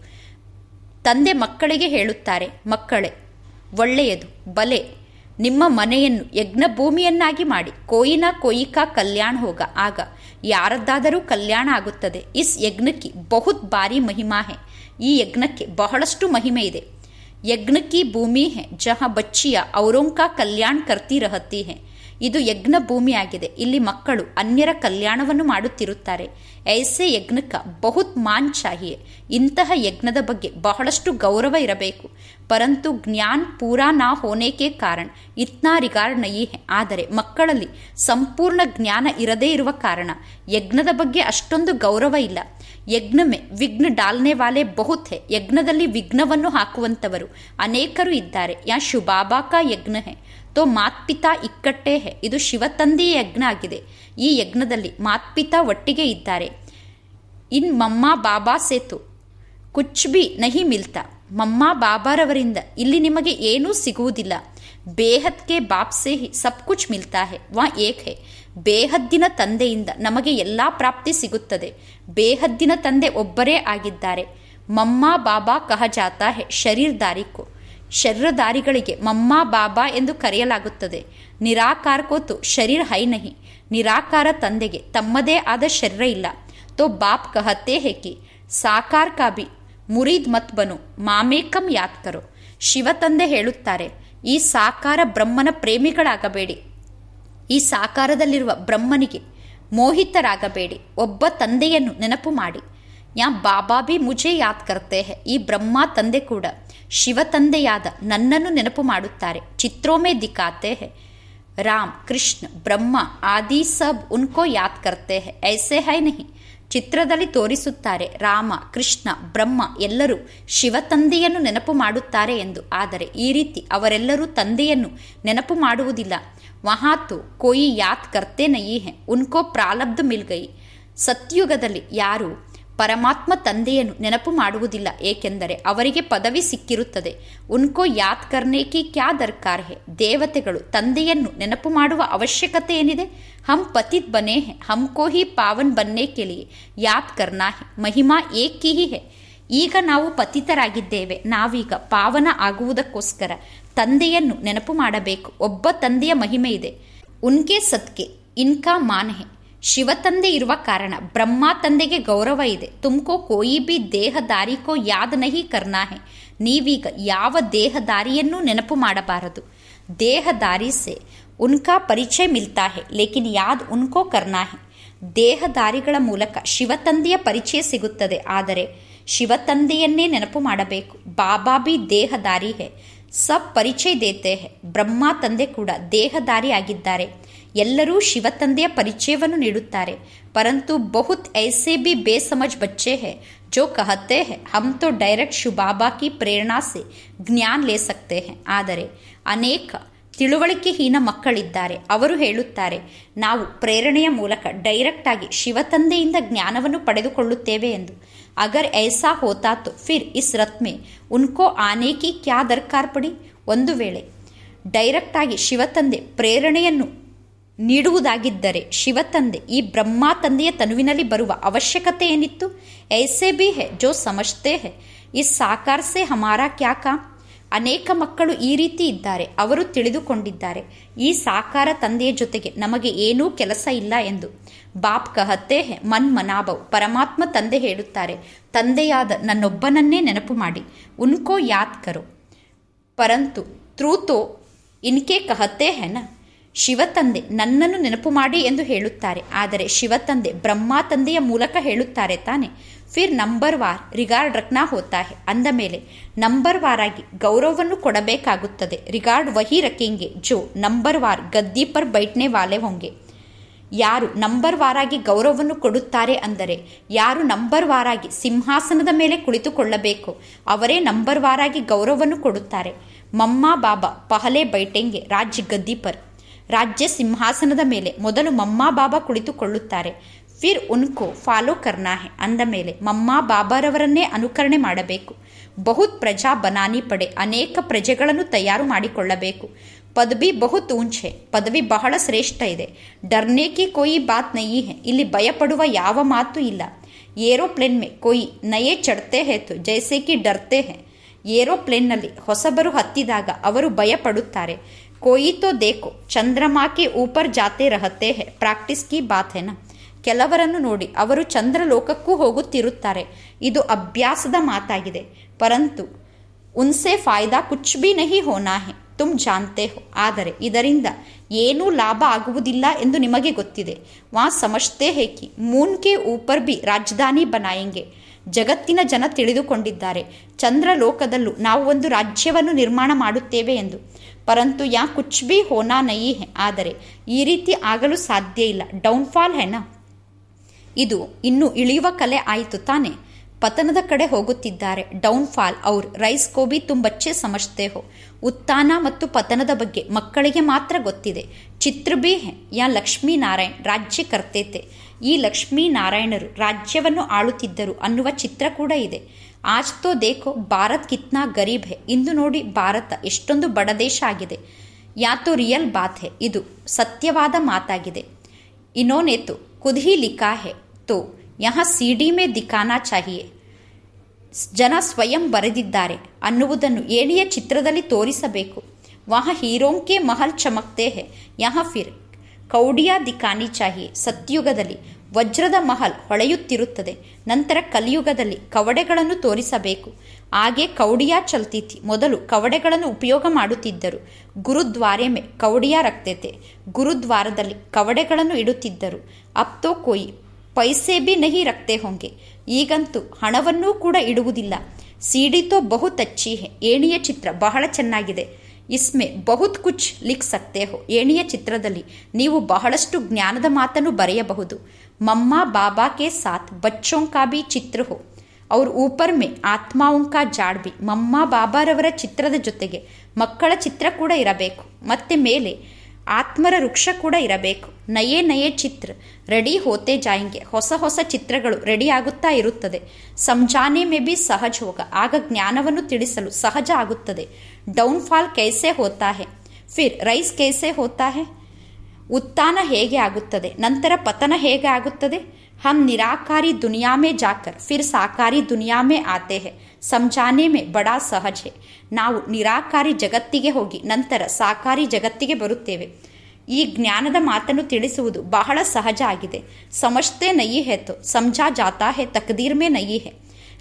ತಂದೆ ಮಕ್ಕಳಿಗೆ ಹೇಳುತ್ತಾರೆ. ಮಕ್ಕಳೇ, ಒಳ್ಳೆಯದು, ಬಲೆ. ನಿಮ್ಮ ಮನೆಯನ್ನು ಯಜ್ಞ ಭೂಮಿಯನ್ನಾಗಿ ಮಾಡಿ. ಕೋಯಿನ ಕೋಯಿಕಾ ಕಲ್ಯಾಣ ಹೋಗ. ಆಗ ಯಾರದ್ದಾದರೂ ಕಲ್ಯಾಣ ಆಗುತ್ತದೆ. ಇಸ್ ಯಜ್ಞಕ್ಕೆ ಬಹುತ್ ಬಾರಿ ಮಹಿಮಾ ಹೇ ಈ ಯಜ್ಞಕ್ಕೆ ಬಹಳಷ್ಟು ಮಹಿಮೆ ಇದೆ. ಯಜ್ಞ ಕಿ ಭೂಮಿ ಹೇ ಜಹ ಬಚ್ಚಿಯ ಔರೋಂಕಾ ಕಲ್ಯಾಣ ಕರ್ತಿ ರಹತಿ ಹೇ ಇದು ಯಜ್ಞ ಭೂಮಿಯಾಗಿದೆ ಇಲ್ಲಿ ಮಕ್ಕಳು ಅನ್ಯರ ಕಲ್ಯಾಣವನ್ನು ಮಾಡುತ್ತಿರುತ್ತಾರೆ. ಐಸೆ ಯಜ್ಞಕ ಬಹುತ್ ಮಾನ್ ಚಾಹಿಯೇ. ಇಂತಹ ಯಜ್ಞದ ಬಗ್ಗೆ ಬಹಳಷ್ಟು ಗೌರವ ಇರಬೇಕು. ಪರಂತು ಜ್ಞಾನ್ ಪೂರಾ ನಾ ಹೋನೇಕೆ ಕಾರಣ? ಇತ್ನಾ ರಿಗಾರ್ಡ್ ನಯಿ ಹೆ. ಆದರೆ ಮಕ್ಕಳಲ್ಲಿ ಸಂಪೂರ್ಣ ಜ್ಞಾನ ಇರದೇ ಇರುವ ಕಾರಣ. ಯಜ್ಞದ ಬಗ್ಗೆ ಅಷ್ಟೊಂದು ಗೌರವ ಇಲ್ಲ. ಯಜ್ಞ ಮೇ ವಿಘ್ನ ಡಾಲ್ನೆ ವಾಲೆ ಬಹುತ್ ಹೆ. ಯಜ್ಞದಲ್ಲಿ ವಿಘ್ನವನ್ನು ಹಾಕುವಂತವರು ಅನೇಕರು ಇದ್ದಾರೆ. ಯಾ ಕಾ ಯಜ್ಞ ಹೆ. ತೋ ಮಾತ್ಪಿತಾ ಇಕ್ಕಟ್ಟೇ ಹೆ. ಇದು ಶಿವತಂದೆಯ ಯಜ್ಞ ಆಗಿದೆ. ಈ ಯಜ್ಞದಲ್ಲಿ ಮಾತ್ಪಿತಾ ಒಟ್ಟಿಗೆ ಇದ್ದಾರೆ. ಇನ್ ಮಮ್ಮ ಬಾಬಾ ಸೇತು. ಕುಚ್ ಬಿ ನಹಿ ಮಿಲ್ತಾ. ಮಮ್ಮ ಬಾಬಾರವರಿಂದ ಇಲ್ಲಿ ನಿಮಗೆ ಏನೂ ಸಿಗುವುದಿಲ್ಲ. ಬೇಹದ್ಗೆ ಬಾಪ್ ಸೇ ಹಿ ಸಬ್ ಕುಚ್ ಮಿಲ್ತಾ ಹೆ ವಾ ಏಕ್ ಹೆ. ಬೇಹದ್ದಿನ ತಂದೆಯಿಂದ ನಮಗೆ ಎಲ್ಲ ಪ್ರಾಪ್ತಿ ಸಿಗುತ್ತದೆ. ಬೇಹದ್ದಿನ ತಂದೆ ಒಬ್ಬರೇ ಆಗಿದ್ದಾರೆ. ಮಮ್ಮ ಬಾಬಾ ಕಹ ಜಾತಾ ಹೆ ಶರೀರ ದಾರಿಗಳಿಗೆ ಮಮ್ಮ ಬಾಬಾ ಎಂದು ಕರೆಯಲಾಗುತ್ತದೆ. ನಿರಾಕಾರಕೋತು ಶರೀರ್ ಹೈ ನಹಿ ನಿರಾಕಾರ ತಂದೆಗೆ ತಮ್ಮದೇ ಆದ ಶರೀರ ಇಲ್ಲ. ತೋ ಬಾಪ್ ಕಹತ್ತೇ ಹೇಕಿ. ಸಾಕಾರ ಕಾ ಬಿ ಮುರಿದ್ ಮತ್ಬನು ಮಾಮೇಕಂ ಯಾತ್ಕರು ಶಿವತಂದೆ ಹೇಳುತ್ತಾರೆ, ಈ ಸಾಕಾರ ಬ್ರಹ್ಮನ ಪ್ರೇಮಿಗಳಾಗಬೇಡಿ. ಈ ಸಾಕಾರದಲ್ಲಿರುವ ಬ್ರಹ್ಮನಿಗೆ ಮೋಹಿತರಾಗಬೇಡಿ, ಒಬ್ಬ ತಂದೆಯನ್ನು ನೆನಪು ಮಾಡಿ. ಯಾ ಬಾಬಾ ಬಿ ಮುಜೆ ಯಾತ್ ಕರ್ತೆ ಈ ಬ್ರಹ್ಮ ತಂದೆ ಕೂಡ ಶಿವ ತಂದೆಯಾದ ನನ್ನನ್ನು ನೆನಪು ಮಾಡುತ್ತಾರೆ, ಚಿತ್ರೋಮೆ ದಿಖಾತೆ ರಾಮ್, ಕೃಷ್ಣ, ಬ್ರಹ್ಮ ಆದಿ ಸಬ್ ಉನ್ಕೋ ಯಾತ್ ಕರ್ತೆ ಐಸೆ ಹೈ ನಹಿ. ಚಿತ್ರದಲ್ಲಿ ತೋರಿಸುತ್ತಾರೆ ರಾಮ, ಕೃಷ್ಣ, ಬ್ರಹ್ಮ ಎಲ್ಲರೂ ಶಿವ ತಂದೆಯನ್ನು ನೆನಪು ಮಾಡುತ್ತಾರೆ ಎಂದು. ಆದರೆ ಈ ರೀತಿ ಅವರೆಲ್ಲರೂ ತಂದೆಯನ್ನು ನೆನಪು ಮಾಡುವುದಿಲ್ಲ. ವಹಾತು ಕೋಯಿ ಯಾತ್ ಕರ್ತೆ ನಯಿ ಹೆ ಉನ್ಕೋ ಪ್ರಾಲಬ್ಧ ಮಿಲ್ಗೈ. ಸತ್ಯುಗದಲ್ಲಿ ಯಾರು ಪರಮಾತ್ಮ ತಂದೆಯನ್ನು ನೆನಪು ಮಾಡುವುದಿಲ್ಲ, ಏಕೆಂದರೆ ಅವರಿಗೆ ಪದವಿ ಸಿಕ್ಕಿರುತ್ತದೆ. ಉನ್ಕೋ ಯಾತ್ ಕರ್ನೇಕಿ ಕ್ಯಾ ದರ್ಕಾರ್ ಹೆ? ದೇವತೆಗಳು ತಂದೆಯನ್ನು ನೆನಪು ಮಾಡುವ ಅವಶ್ಯಕತೆ ಏನಿದೆ? ಹಮ್ ಪತಿತ್ ಬನೆ ಹೆ ಹಮ್ಕೋ ಹಿ ಪಾವನ್ ಬನ್ನೆ ಕೆಲಿಯೆ ಯಾತ್ ಕರ್ನಾ ಹೆ, ಮಹಿಮಾ ಏಕಿಹಿ ಕಿ ಹಿ ಹೆ. ಈಗ ನಾವು ಪತಿತರಾಗಿದ್ದೇವೆ, ನಾವೀಗ ಪಾವನ ಆಗುವುದಕ್ಕೋಸ್ಕರ ತಂದೆಯನ್ನು ನೆನಪು ಮಾಡಬೇಕು, ಒಬ್ಬ ತಂದೆಯ ಮಹಿಮೆ ಇದೆ. ಉನ್ಕೆ ಸತ್ಕೆ, ಇನ್ಕಾ ಮಾನ್ ಹೆ. ಶಿವ ತಂದೆ ಇರುವ ಕಾರಣ, ಬ್ರಹ್ಮ ತಂದೆಗೆ ಗೌರವ ಇದೆ. ತುಮಕೋ ಕೋಯಿ ಬಿ ದೇಹದಾರಿಕೋ ಯಾದ್ ನಹಿ ಕರ್ನಾಹೆ ನೀವೀಗ ಯಾವ ದೇಹದಾರಿಯನ್ನೂ ನೆನಪು ಮಾಡಬಾರದು. ದೇಹದಾರಿ ಸೆ ಉನ್ಕಾ ಪರಿಚಯ ಮಿಲ್ತಾ ಹೆ, ಲೇಕಿನ್ ಯಾದ್ ಉನ್ಕೋ ಕರ್ನಾ ಹೆ. ದೇಹದಾರಿಗಳ ಮೂಲಕ ಶಿವತಂದೆಯ ಪರಿಚಯ ಸಿಗುತ್ತದೆ. ಆದರೆ ಶಿವತಂದೆಯನ್ನೇ ನೆನಪು ಮಾಡಬೇಕು. ಬಾಬಾ ಬಿ ದೇಹದಾರಿ ಹೆ. ಸಬ್ ಪರಿಚಯ ದೇತೆ ಹೆ. ಬ್ರಹ್ಮ ತಂದೆ ಕೂಡ ದೇಹದಾರಿ ಆಗಿದ್ದಾರೆ. ಎಲ್ಲರೂ ಶಿವತಂದೆಯ ಪರಿಚಯವನ್ನು ನೀಡುತ್ತಾರೆ. ಪರಂತು ಬಹುತ್ ಐಸೆ ಬಿ ಬೇಸಮಜ್ ಬಚ್ಚೆ ಹೇ ಕಹತೆ ಹೇ, ಹಮ್ ತೋ ಡೈರೆಕ್ಟ್ ಶಿವಬಾಬಾ ಕಿ ಪ್ರೇರಣಾ ಸೆ ಜ್ಞಾನ ಲೇ ಸಕ್ತೆ ಹೇ. ಆದರೆ ಅನೇಕ ತಿಳುವಳಿಕೆಹೀನ ಮಕ್ಕಳಿದ್ದಾರೆ. ಅವರು ಹೇಳುತ್ತಾರೆ, ನಾವು ಪ್ರೇರಣೆಯ ಮೂಲಕ ಡೈರೆಕ್ಟ್ ಆಗಿ ಶಿವತಂದೆಯಿಂದ ಜ್ಞಾನವನ್ನು ಪಡೆದುಕೊಳ್ಳುತ್ತೇವೆ ಎಂದು. ಅಗರ್ ಐಸಾ ಹೋತಾ ತೋ ಫಿರ್ ಇಸ್ ರತ್ಮೆ ಉನ್ಕೋ ಆನೇಕಿ ಕ್ಯಾ ದರ್ಕಾರ್ ಪಡಿ? ಒಂದು ವೇಳೆ ಡೈರೆಕ್ಟ್ ಆಗಿ ಶಿವತಂದೆ ಪ್ರೇರಣೆಯನ್ನು ನೀಡುವುದಾಗಿದ್ದರೆ ಶಿವತಂದೆ ಈ ಬ್ರಹ್ಮ ತಂದೆಯ ತನುವಿನಲ್ಲಿ ಬರುವ ಅವಶ್ಯಕತೆ ಏನಿತ್ತು? ಐಸೆ ಬಿ ಹೆ, ಜೋ ಸಮಜ್ತೆ ಹೆ ಈ ಸಾಕಾರ ಸೆ ಹಮಾರಾ ಕ್ಯಾಕ ಅನೇಕ ಮಕ್ಕಳು ಈ ರೀತಿ ಇದ್ದಾರೆ, ಅವರು ತಿಳಿದುಕೊಂಡಿದ್ದಾರೆ, ಈ ಸಾಕಾರ ತಂದೆಯ ಜೊತೆಗೆ ನಮಗೆ ಏನೂ ಕೆಲಸ ಇಲ್ಲ ಎಂದು. ಬಾಪ್ ಕಹತ್ತೆ ಹೆ, ಮನ್ ಮನಾಭವ್ ಪರಮಾತ್ಮ ತಂದೆ ಹೇಳುತ್ತಾರೆ, ತಂದೆಯಾದ ನನ್ನೊಬ್ಬನನ್ನೇ ನೆನಪು ಮಾಡಿ, ಉನ್ಕೋ ಯಾತ್ಕರು. ಕರೋ ಪರಂತು ತ್ರೂತೋ ಇನ್ಕೆ ಕಹತ್ತೆ ಹೆನ ಶಿವತಂದೆ ನನ್ನನ್ನು ನೆನಪು ಮಾಡಿ ಎಂದು ಹೇಳುತ್ತಾರೆ. ಆದರೆ ಶಿವತಂದೆ ಬ್ರಹ್ಮ ತಂದೆಯ ಮೂಲಕ ಹೇಳುತ್ತಾರೆ ತಾನೆ. ಫಿರ್ ನಂಬರ್ ವಾರ್, ರಿಗಾರ್ಡ್ ರಕ್ನಾ ಹೋತಾಹೆ. ಅಂದ ಮೇಲೆ, ನಂಬರ್ ವಾರಾಗಿ ಗೌರವವನ್ನು ಕೊಡಬೇಕಾಗುತ್ತದೆ. ರಿಗಾರ್ಡ್ ವಹಿ ರಕೆಂಗೆ, ಜೋ, ನಂಬರ್ ವಾರ್, ಗದ್ದಿ ಪರ್ ಬೈಟ್ನೆ ವಾಲೆ ಹೊಂಗೆ. ಯಾರು ನಂಬರ್ ವಾರಾಗಿ ಗೌರವವನ್ನು ಕೊಡುತ್ತಾರೆ ಅಂದರೆ, ಯಾರು ನಂಬರ್ ವಾರಾಗಿ ಸಿಂಹಾಸನದ ಮೇಲೆ ಕುಳಿತುಕೊಳ್ಳಬೇಕು, ಅವರೇ ನಂಬರ್ ವಾರಾಗಿ ಗೌರವವನ್ನು ಕೊಡುತ್ತಾರೆ. ಮಮ್ಮ ಬಾಬಾ ಪಹಲೆ ಬೈಟೆಂಗೆ, ರಾಜ್ ಗದ್ದಿ ಪರ್. ರಾಜ್ಯ ಸಿಂಹಾಸನದ ಮೇಲೆ ಮೊದಲು ಮಮ್ಮಾ ಬಾಬಾ ಕುಳಿತುಕೊಳ್ಳುತ್ತಾರೆ. ಫಿರ್ ಉನ್ಕೋ, ಫಾಲೋ ಕರ್ನಾಹೆ ಅಂದ ಮೇಲೆ ಮಮ್ಮಾ ಬಾಬಾರವರನ್ನೇ ಅನುಕರಣೆ ಮಾಡಬೇಕು. ಬಹುತ್ ಪ್ರಜಾ ಬನಾನಿ ಪಡೆ ಅನೇಕ ಪ್ರಜೆಗಳನ್ನು ತಯಾರು ಮಾಡಿಕೊಳ್ಳಬೇಕು. ಪದವಿ ಬಹುತ್ ಊಂಚೆ, ಪದವಿ ಬಹಳ ಶ್ರೇಷ್ಠ ಇದೆ. ಡರ್ನೇಕಿ ಕೋಯಿ ಬಾತ್ ನಯಿ ಹೆ, ಇಲ್ಲಿ ಭಯಪಡುವ ಯಾವ ಮಾತು ಇಲ್ಲ. ಏರೋಪ್ಲೇನ್ ಮೇ ಕೋಯಿ ನಯೇ ಚಡ್ತೆ ಹೇತು ಜೈಸೆ ಕಿ ಡರ್ತೆ ಹೆ. ಏರೋಪ್ಲೇನ್ನಲ್ಲಿ ಹೊಸಬರು ಹತ್ತಿದಾಗ ಅವರು ಭಯಪಡುತ್ತಾರೆ. ಕೋಯಿ ತೋ ದೇಖೋ ಚಂದ್ರಮಾಕೆ ಊಪರ್ ಜಾತೆ ರಹತೆ ಹೇ ಪ್ರಾಕ್ಟೀಸ್ ಕಿ ಬಾತ್ ಹೆನ ಕೆಲವರನ್ನು ನೋಡಿ, ಅವರು ಚಂದ್ರಲೋಕಕ್ಕೂ ಹೋಗುತ್ತಿರುತ್ತಾರೆ. ಇದು ಅಭ್ಯಾಸದ ಮಾತಾಗಿದೆ. ಪರಂತು, ಉನ್ಸೆ ಫಾಯ್ದಾ ಕುಚ್ ಬಿ ನಹಿ ಹೋನಾ ಹೆ, ತುಮ್ ಜಾನ್ತೆ ಹೋ. ಆದರೆ, ಇದರಿಂದ ಏನೂ ಲಾಭ ಆಗುವುದಿಲ್ಲ ಎಂದು ನಿಮಗೆ ಗೊತ್ತಿದೆ. ವಾ ಸಮಜ್ತೆ ಹೇಕಿ ಮೂನ್ ಕೆ ಊಪರ್ ಬಿ ರಾಜಧಾನಿ ಬನಾಯಂಗೆ. ಜಗತ್ತಿನ ಜನ ತಿಳಿದುಕೊಂಡಿದ್ದಾರೆ. ಚಂದ್ರಲೋಕದಲ್ಲೂ ನಾವು ಒಂದು ರಾಜ್ಯವನ್ನು ನಿರ್ಮಾಣ ಮಾಡುತ್ತೇವೆ ಎಂದು. ಪರಂತು ಯಾ ಕುಚ್ ಬಿ ಹೋನಾ ನಯಿ ಹೆ. ಆದರೆ ಈ ರೀತಿ ಆಗಲು ಸಾಧ್ಯ ಇಲ್ಲ. ಡೌನ್ಫಾಲ್ ಹೆನಾ ಇದು ಇನ್ನು ಇಳಿಯುವ ಕಲೆ ಆಯಿತು ತಾನೆ. ಪತನದ ಕಡೆ ಹೋಗುತ್ತಿದ್ದಾರೆ. ಡೌನ್ಫಾಲ್ ಅವ್ರ ರೈಸ್ ಕೋಬಿ ತುಂಬಚ್ಚೆ ಸಮಜ್ತೆ ಹೋ. ಉತ್ಥಾನ ಮತ್ತು ಪತನದ ಬಗ್ಗೆ ಮಕ್ಕಳಿಗೆ ಮಾತ್ರ ಗೊತ್ತಿದೆ. ಚಿತ್ರ ಬಿ ಯಾ ಲಕ್ಷ್ಮೀನಾರಾಯಣ್ ರಾಜ್ಯ ಕರ್ತೇತೆ. ಈ ಲಕ್ಷ್ಮೀನಾರಾಯಣರು ರಾಜ್ಯವನ್ನು ಆಳುತ್ತಿದ್ದರು ಅನ್ನುವ ಚಿತ್ರ ಕೂಡ ಇದೆ. ಆಜ್ ತೋ ದೇಖೋ, ಭಾರತ್ ಕಿತ್ನಾ ಗರೀಬ್ ಹೆ. ಇಂದು ನೋಡಿ ಭಾರತ ಎಷ್ಟೊಂದು ಬಡ ದೇಶ ಆಗಿದೆ. ಯಾತೋ ರಿಯಲ್ ಬಾತ್ ಹೆ. ಇದು ಸತ್ಯವಾದ ಮಾತಾಗಿದೆ. ಇನೋನೆ ತೋ ಕುದಿ ಲಿಖಾ ಹೆ. ತೋ, ಯಹ ಸಿಡಿ ಮೇ ದಿಖಾನಾ ಚಾಹಿಯೆ. ಜನ ಸ್ವಯಂ ಬರೆದಿದ್ದಾರೆ. ಅನ್ನುವುದನ್ನು ಏಣಿಯ ಚಿತ್ರದಲ್ಲಿ ತೋರಿಸಬೇಕು. ವಹ ಹೀರೋಂಕೆ ಮಹಲ್ ಚಮಕ್ತೆ ಹೆ. ಯಹ ಫಿರ್, ಕೌಡಿಯಾ ದಿಖಾನಿ ಚಾಹಿಯೇ. ಸತ್ಯುಗದಲ್ಲಿ ವಜ್ರದ ಮಹಲ್ ಹೊಳೆಯುತ್ತಿರುತ್ತದೆ. ನಂತರ ಕಲಿಯುಗದಲ್ಲಿ ಕವಡೆಗಳನ್ನು ತೋರಿಸಬೇಕು. ಹಾಗೆ ಕೌಡಿಯಾ ಚಲ್ತಿತಿ ಮೊದಲು ಕವಡೆಗಳನ್ನು ಉಪಯೋಗ ಮಾಡುತ್ತಿದ್ದರು. ಗುರುದ್ವಾರೆ ಮೇ ಕೌಡಿಯಾ ರಕ್ತತೆ. ಗುರುದ್ವಾರದಲ್ಲಿ ಕವಡೆಗಳನ್ನು ಇಡುತ್ತಿದ್ದರು. ಅಪ್ತೋ ಕೋಯಿ ಪೈಸೆ ಬಿ ನಹಿ ರಕ್ತೆ ಹೊಂಗೆ. ಈಗಂತೂ ಹಣವನ್ನೂ ಕೂಡ ಇಡುವುದಿಲ್ಲ. ಸಿಡಿತೋ ಬಹು ತಚ್ಚಿ ಹೆ ಏಣಿಯ ಚಿತ್ರ ಬಹಳ ಚೆನ್ನಾಗಿದೆ. ಇಸ್ಮೆ ಬಹುತ್ ಕುಚ್ ಲಿಖ್ ಸಕ್ತೆ ಹೋ. ಏಣಿಯ ಚಿತ್ರದಲ್ಲಿ ನೀವು ಬಹಳಷ್ಟು ಜ್ಞಾನದ ಮಾತನ್ನು ಬರೆಯಬಹುದು. ಮಮ್ಮ ಬಾಬಾ ಕೆ ಸಾತ್ ಬಚ್ಚೋಂ ಕಾ ಚಿತ್ರ ಹೋ. ಅವ್ರ ಊಪರ್ ಮೇ ಆತ್ಮಾओं का ಜಾಡ್ ಬಿ ಮಮ್ಮ ಬಾಬಾರವರ ಚಿತ್ರದ ಜೊತೆಗೆ ಮಕ್ಕಳ ಚಿತ್ರ ಕೂಡ ಇರಬೇಕು. ಮತ್ತೆ ಮೇಲೆ ಆತ್ಮರ ವೃಕ್ಷ ಕೂಡ ಇರಬೇಕು. ನಯೇ ನಯೇ ಚಿತ್ರ, ರೆಡಿ ಹೋತೆ ಜಾಯಿಂಗೆ. ಹೊಸ ಹೊಸ ಚಿತ್ರಗಳು ರೆಡಿ ಆಗುತ್ತಾ ಇರುತ್ತದೆ. ಸಂಜಾನೆ ಮೇ ಬಿ ಸಹಜ ಹೋಗ. ಆಗ ಜ್ಞಾನವನ್ನು ತಿಳಿಸಲು ಸಹಜ ಆಗುತ್ತದೆ. ಡೌನ್ಫಾಲ್ ಕೈಸೆ ಹೋತಾ ಹೇ? ಫಿರ್ ರೈಸ್ ಕೈಸೆ ಹೋತಾ ಹೇ? ಉತ್ಥಾನ ಹೇಗೆ ಆಗುತ್ತದೆ? ನಂತರ ಪತನ ಹೇಗೆ ಆಗುತ್ತದೆ? ಹಮ್ ನಿರಾಕಾರಿ ದುನಿಯಾಮೆ ಜಾಕರ್, ಫಿರ್ ಸಾಕಾರಿ ದುನಿಯಾಮೆ ಆತೆ ಹೇ? ಸಮಜಾನೆ ಮೇ ಬಡಾ ಸಹಜೆ ಹೇ. ನಾವು ನಿರಾಕಾರಿ ಜಗತ್ತಿಗೆ ಹೋಗಿ ನಂತರ ಸಾಕಾರಿ ಜಗತ್ತಿಗೆ ಬರುತ್ತೇವೆ. ಈ ಜ್ಞಾನದ ಮಾತನ್ನು ತಿಳಿಸುವುದು ಬಹಳ ಸಹಜ ಆಗಿದೆ. ಸಮಷ್ಟೇ ನಯಿ ಹೇತು ಸಮಜಾ ಜಾತಾ ಹೇ ತಕದೀರ್ಮೆ ನಯಿ ಹೇ.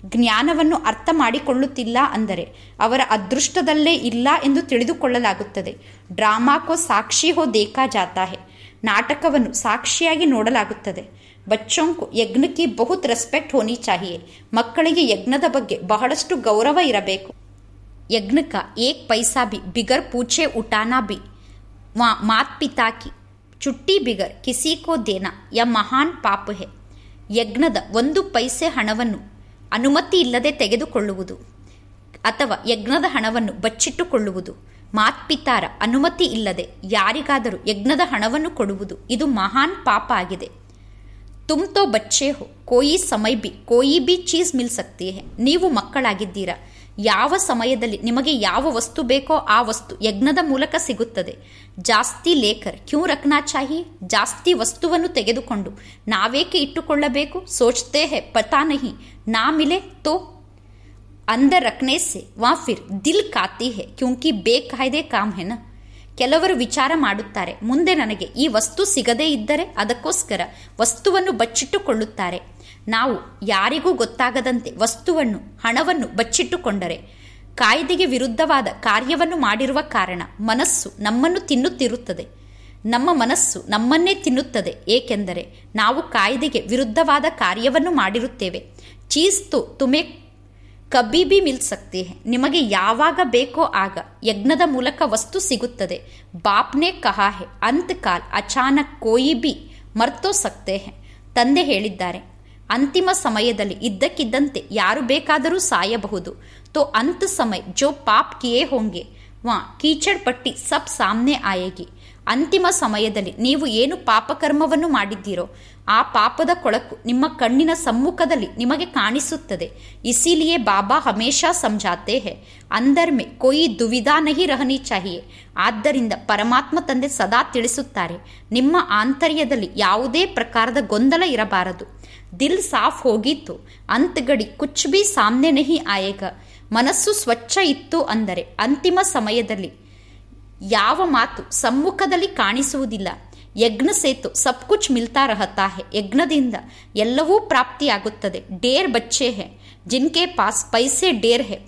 ಜ್ಞಾನವನ್ನು ಅರ್ಥ ಮಾಡಿಕೊಳ್ಳುತ್ತಿಲ್ಲ ಅಂದರೆ ಅವರ ಅದೃಷ್ಟದಲ್ಲೇ ಇಲ್ಲ ಎಂದು ತಿಳಿದುಕೊಳ್ಳಲಾಗುತ್ತದೆ. ಡ್ರಾಮಾಕೋ ಸಾಕ್ಷಿ ಹೋ, ದೇಖಾ ಜಾತಾ ಹೇ. ನಾಟಕವನ್ನು ಸಾಕ್ಷಿಯಾಗಿ ನೋಡಲಾಗುತ್ತದೆ. ಬಚ್ಚೋಂಕು ಯಜ್ಞಕ್ಕೆ ಬಹುತ್ ರೆಸ್ಪೆಕ್ಟ್ ಹೋನಿ ಚಾಹಿಯೇ. ಮಕ್ಕಳಿಗೆ ಯಜ್ಞದ ಬಗ್ಗೆ ಬಹಳಷ್ಟು ಗೌರವ ಇರಬೇಕು. ಯಜ್ಞಕ ಏಕ್ ಪೈಸಾ ಬಿ, ಬಿಗರ್ ಪೂಚೆ ಉಟಾನಾ ಬಿ. ವಾ ಮಾತ್ ಪಿತಾ ಕಿ ಚುಟ್ಟಿ ಬಿಗರ್ ಕಿಸಿಕೋ ದೇನಾ, ಯ ಮಹಾನ್ ಪಾಪ ಹೆ. ಯಜ್ಞದ ಒಂದು ಪೈಸೆ ಹಣವನ್ನು ಅನುಮತಿ ಇಲ್ಲದೆ ತೆಗೆದುಕೊಳ್ಳುವುದು. ಅಥವಾ ಯಜ್ಞದ ಹಣವನ್ನು ಬಚ್ಚಿಟ್ಟುಕೊಳ್ಳುವುದು. ಮಾತ್ಪಿತಾರ ಅನುಮತಿ ಇಲ್ಲದೆ ಯಾರಿಗಾದರೂ ಯಜ್ಞದ ಹಣವನ್ನು ಕೊಡುವುದು, ಇದು ಮಹಾನ್ ಪಾಪ ಆಗಿದೆ. ತುಮ್ ತೋ ಬಚ್ಚೆ ಹೋ, ಕೋಯಿ ಸಮಯ ಬಿ ಕೋಯಿ ಬಿ ಚೀಸ್ ಮಿಲ್ ಸಕ್ತಿ ಹೇ, ನೀವು ಮಕ್ಕಳಾಗಿದ್ದೀರಾ. ಯಾವ ಸಮಯದಲ್ಲಿ ನಿಮಗೆ ಯಾವ ವಸ್ತು ಬೇಕೋ ಆ ವಸ್ತು ಯಜ್ಞದ ಮೂಲಕ ಸಿಗುತ್ತದೆ. ಜಾಸ್ತಿ ಲೇಖರ್ ಕ್ಯೂ ರಕ್ನಾ ಚಾಹಿ? ಜಾಸ್ತಿ ವಸ್ತುವನ್ನು ತೆಗೆದುಕೊಂಡು ನಾವೇಕೆ ಇಟ್ಟುಕೊಳ್ಳಬೇಕು? ಸೋಚ್ತೇ ಹೇ, ಪತಾ ನಹಿ, ನಾ ಮಿಲೆ ತೋ. ಅಂದ ರಕ್ನೆ ಸೆ ವಾ ಫಿರ್ ದಿಲ್ ಕಾತಿ ಹೇ, ಕ್ಯೂಂಕಿ ಬೇಕಾಯ್ದೆ ಕಾಮ್ ಹೆನ ಕೆಲವರು ವಿಚಾರ ಮಾಡುತ್ತಾರೆ. ಮುಂದೆ ನನಗೆ ಈ ವಸ್ತು ಸಿಗದೇ ಇದ್ದರೆ ಅದಕ್ಕೋಸ್ಕರ ವಸ್ತುವನ್ನು ಬಚ್ಚಿಟ್ಟುಕೊಳ್ಳುತ್ತಾರೆ. ನಾವು ಯಾರಿಗೂ ಗೊತ್ತಾಗದಂತೆ ವಸ್ತುವನ್ನು, ಹಣವನ್ನು ಬಚ್ಚಿಟ್ಟುಕೊಂಡರೆ ಕಾಯ್ದೆಗೆ ವಿರುದ್ಧವಾದ ಕಾರ್ಯವನ್ನು ಮಾಡಿರುವ ಕಾರಣ ಮನಸ್ಸು ನಮ್ಮನ್ನು ತಿನ್ನುತ್ತಿರುತ್ತದೆ. ನಮ್ಮ ಮನಸ್ಸು ನಮ್ಮನ್ನೇ ತಿನ್ನುತ್ತದೆ. ಏಕೆಂದರೆ ನಾವು ಕಾಯ್ದೆಗೆ ವಿರುದ್ಧವಾದ ಕಾರ್ಯವನ್ನು ಮಾಡಿರುತ್ತೇವೆ. ಚೀಸ್ ತು ತುಮೆ ಕಬ್ಬಿ ಬಿ ಮಿಲ್ ಸಕ್ತಿ ನಿಮಗೆ ಯಾವಾಗ ಬೇಕೋ ಆಗ ಯಜ್ಞದ ಮೂಲಕ ವಸ್ತು ಸಿಗುತ್ತದೆ. ಬಾಪ್ನೆ ಕಹಾ ಅಂತ್ ಕಾಲ್ ಅಚಾನಕ್ ಕೋಯಿ ಮರ್ತೋ ಸಕ್ತೆ ಹೆ. ತಂದೆ ಹೇಳಿದ್ದಾರೆ, ಅಂತಿಮ ಸಮಯದಲ್ಲಿ ಇದ್ದಕ್ಕಿದ್ದಂತೆ ಯಾರು ಬೇಕಾದರೂ ಸಾಯಬಹುದು. ತೋ ಅಂತ್ ಸಮಯ ಜೋ ಪಾಪ್ ಕಿಯೇ ಹೋಂಗೆ. ವಾ, ಕೀಚಡ್ ಪಟ್ಟಿ ಸಬ್ ಸಾಮ್ನೆ ಆಯೇಗಿ. ಅಂತಿಮ ಸಮಯದಲ್ಲಿ ನೀವು ಏನು ಪಾಪಕರ್ಮವನ್ನು ಮಾಡಿದ್ದೀರೋ, ಆ ಪಾಪದ ಕೊಳಕು ನಿಮ್ಮ ಕಣ್ಣಿನ ಸಮ್ಮುಖದಲ್ಲಿ ನಿಮಗೆ ಕಾಣಿಸುತ್ತದೆ. ಇಸಿಲಿಯೇ ಬಾಬಾ ಹಮೇಶಾ ಸಂಜಾತೆ ಹೇ ಅಂದರ್ಮೆ ಕೊಯಿ ದುವಿಧಾ ನಹಿ ರಹನಿ ಚಾಹಿಯೆ. ಆದ್ದರಿಂದ ಪರಮಾತ್ಮ ತಂದೆ ಸದಾ ತಿಳಿಸುತ್ತಾರೆ, ನಿಮ್ಮ ಆಂತರ್ಯದಲ್ಲಿ ಯಾವುದೇ ಪ್ರಕಾರದ ಗೊಂದಲ ಇರಬಾರದು. ದಿಲ್ ಸಾಫ್ ಹೋಗಿತ್ತು ಅಂತಗಡಿ ಕುಚ್ ಬಿ ಸಾಮ್ನೆ ನಹಿ ಆಯೇಗ. ಮನಸ್ಸು ಸ್ವಚ್ಛ ಇತ್ತು ಅಂದರೆ ಅಂತಿಮ ಸಮಯದಲ್ಲಿ ಯಾವ ಮಾತು ಸಮ್ಮುಖದಲ್ಲಿ ಕಾಣಿಸುವುದಿಲ್ಲ. ಯಜ್ಞ ಸೇತು ಸಬ್ ಕುಚ್ ಮಿಲ್ತಾ ರಹತಾ ಹೇ. ಯಜ್ಞದಿಂದ ಎಲ್ಲವೂ ಪ್ರಾಪ್ತಿಯಾಗುತ್ತದೆ. ಡೇರ್ ಬಚ್ಚೆ ಹೆ. ಜಿನ್ಕೆ ಪಾಸ್ ಪೈಸೆ ಡೇರ್ ಹೆ.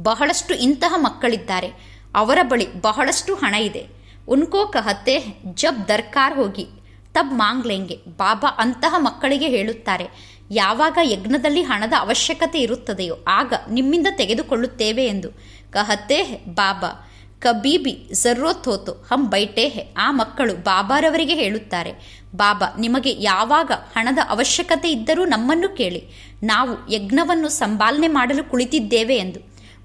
ಬಹಳಷ್ಟು ಇಂತಹ ಮಕ್ಕಳಿದ್ದಾರೆ. ಅವರ ಬಳಿ ಬಹಳಷ್ಟು ಹಣ ಇದೆ. ಉನ್ಕೋ ಕಹತೆ ಜಬ್ ದರ್ಕಾರ್ ಹೋಗಿ. ತಬ್ ಮಾಂಗ್ ಲೆಂಗೆ. ಬಾಬಾ ಅಂತಹ ಮಕ್ಕಳಿಗೆ ಹೇಳುತ್ತಾರೆ, ಯಾವಾಗ ಯಜ್ಞದಲ್ಲಿ ಹಣದ ಅವಶ್ಯಕತೆ ಇರುತ್ತದೆಯೋ, ಆಗ ನಿಮ್ಮಿಂದ ತೆಗೆದುಕೊಳ್ಳುತ್ತೇವೆ ಎಂದು. ಕಹತೆ ಬಾಬಾ ಕಬೀ ಬಿ ಜರ್ರೋತ್ ಹೋತು ಹಂ ಬೈಟೆ ಹೆ ಆ ಮಕ್ಕಳು ಬಾಬಾರವರಿಗೆ ಹೇಳುತ್ತಾರೆ, ಬಾಬಾ, ನಿಮಗೆ ಯಾವಾಗ ಹಣದ ಅವಶ್ಯಕತೆ ಇದ್ದರೂ ನಮ್ಮನ್ನು ಕೇಳಿ. ನಾವು ಯಜ್ಞವನ್ನು ಸಂಭಾಲನೆ ಮಾಡಲು ಕುಳಿತಿದ್ದೇವೆ ಎಂದು.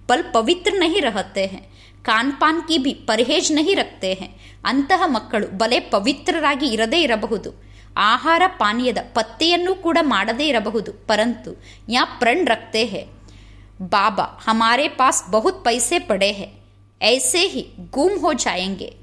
ಬಲ್ ಪವಿತ್ರ ನಹಿ ರಹತೆ ಹೆ ಕಾನ್ಪಾನ್ ಕಿ ಬಿ ಪರ್ಹೇಜ್ ನಹಿ ರಕ್ತೆ ಹೆ ಅಂತಹ ಮಕ್ಕಳು ಬಲೆ ಪವಿತ್ರರಾಗಿ ಇರದೇ ಇರಬಹುದು. ಆಹಾರ ಪಾನೀಯದ ಪತ್ತೆಯನ್ನೂ ಕೂಡ ಮಾಡದೇ ಇರಬಹುದು. ಪರಂತು, ಯಾ ಪ್ರಣ್ ರಕ್ತೆ ಹೆ ಬಾಬಾ, ಹಮಾರೆ ಪಾಸ್ ಬಹುತ್ ಪೈಸೆ ಪಡೆ ಹೆ ಐಸೆ ಹಿ ಗೂಮ್ ಹೋ ಜಾಯಂಗೆ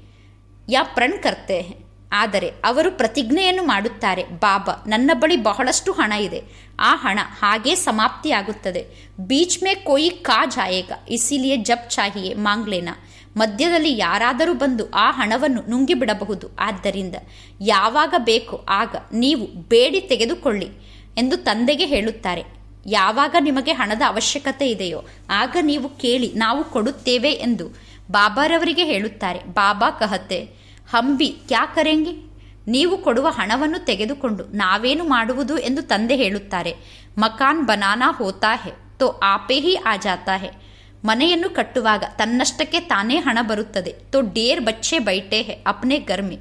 ಯಾ ಪ್ರಣ್ ಕರ್ತೆ ಆದರೆ ಅವರು ಪ್ರತಿಜ್ಞೆಯನ್ನು ಮಾಡುತ್ತಾರೆ, ಬಾಬಾ, ನನ್ನ ಬಳಿ ಬಹಳಷ್ಟು ಹಣ ಇದೆ. ಆ ಹಣ ಹಾಗೇ ಸಮಾಪ್ತಿಯಾಗುತ್ತದೆ. ಬೀಚ್ ಮೇ ಕೋಯಿ ಕಾ ಜಾಯೇಗ. ಇಸಿಲಿಯೇ ಜಪ್ ಚಾಹಿಯೇ, ಮಾಂಗ್ಲೇನಾ. ಮಧ್ಯದಲ್ಲಿ ಯಾರಾದರೂ ಬಂದು ಆ ಹಣವನ್ನು ನುಂಗಿಬಿಡಬಹುದು ಆದ್ದರಿಂದ ಯಾವಾಗ ಬೇಕೋ ಆಗ ನೀವು ಬೇಡಿ ತೆಗೆದುಕೊಳ್ಳಿ ಎಂದು ತಂದೆಗೆ ಹೇಳುತ್ತಾರೆ. ಯಾವಾಗ ನಿಮಗೆ ಹಣದ ಅವಶ್ಯಕತೆ ಇದೆಯೋ ಆಗ ನೀವು ಕೇಳಿ, ನಾವು ಕೊಡುತ್ತೇವೆ ಎಂದು ಬಾಬಾರವರಿಗೆ ಹೇಳುತ್ತಾರೆ. ಬಾಬಾ ಕಹತೆ, ಹಂಬಿ, ಕ್ಯಾ ಕರೆಂಗೆ? ನೀವು ಕೊಡುವ ಹಣವನ್ನು ತೆಗೆದುಕೊಂಡು ನಾವೇನು ಮಾಡುವುದು ಎಂದು ತಂದೆ ಹೇಳುತ್ತಾರೆ. ಮಕಾನ್ ಬನಾನಾ ಹೋತಾ ಹೆ, ತೋ ಆಪೇ ಹಿ ಆ ಜಾತಾ ಹೆ. ಮನೆಯನ್ನು ಕಟ್ಟುವಾಗ ತನ್ನಷ್ಟಕ್ಕೆ ತಾನೇ ಹಣ ಬರುತ್ತದೆ. ತೋ ಡೇರ್ ಬಚ್ಚೆ ಬೈಟೆ ಹೆ ಅಪ್ನೆ ಗರ್ಮಿ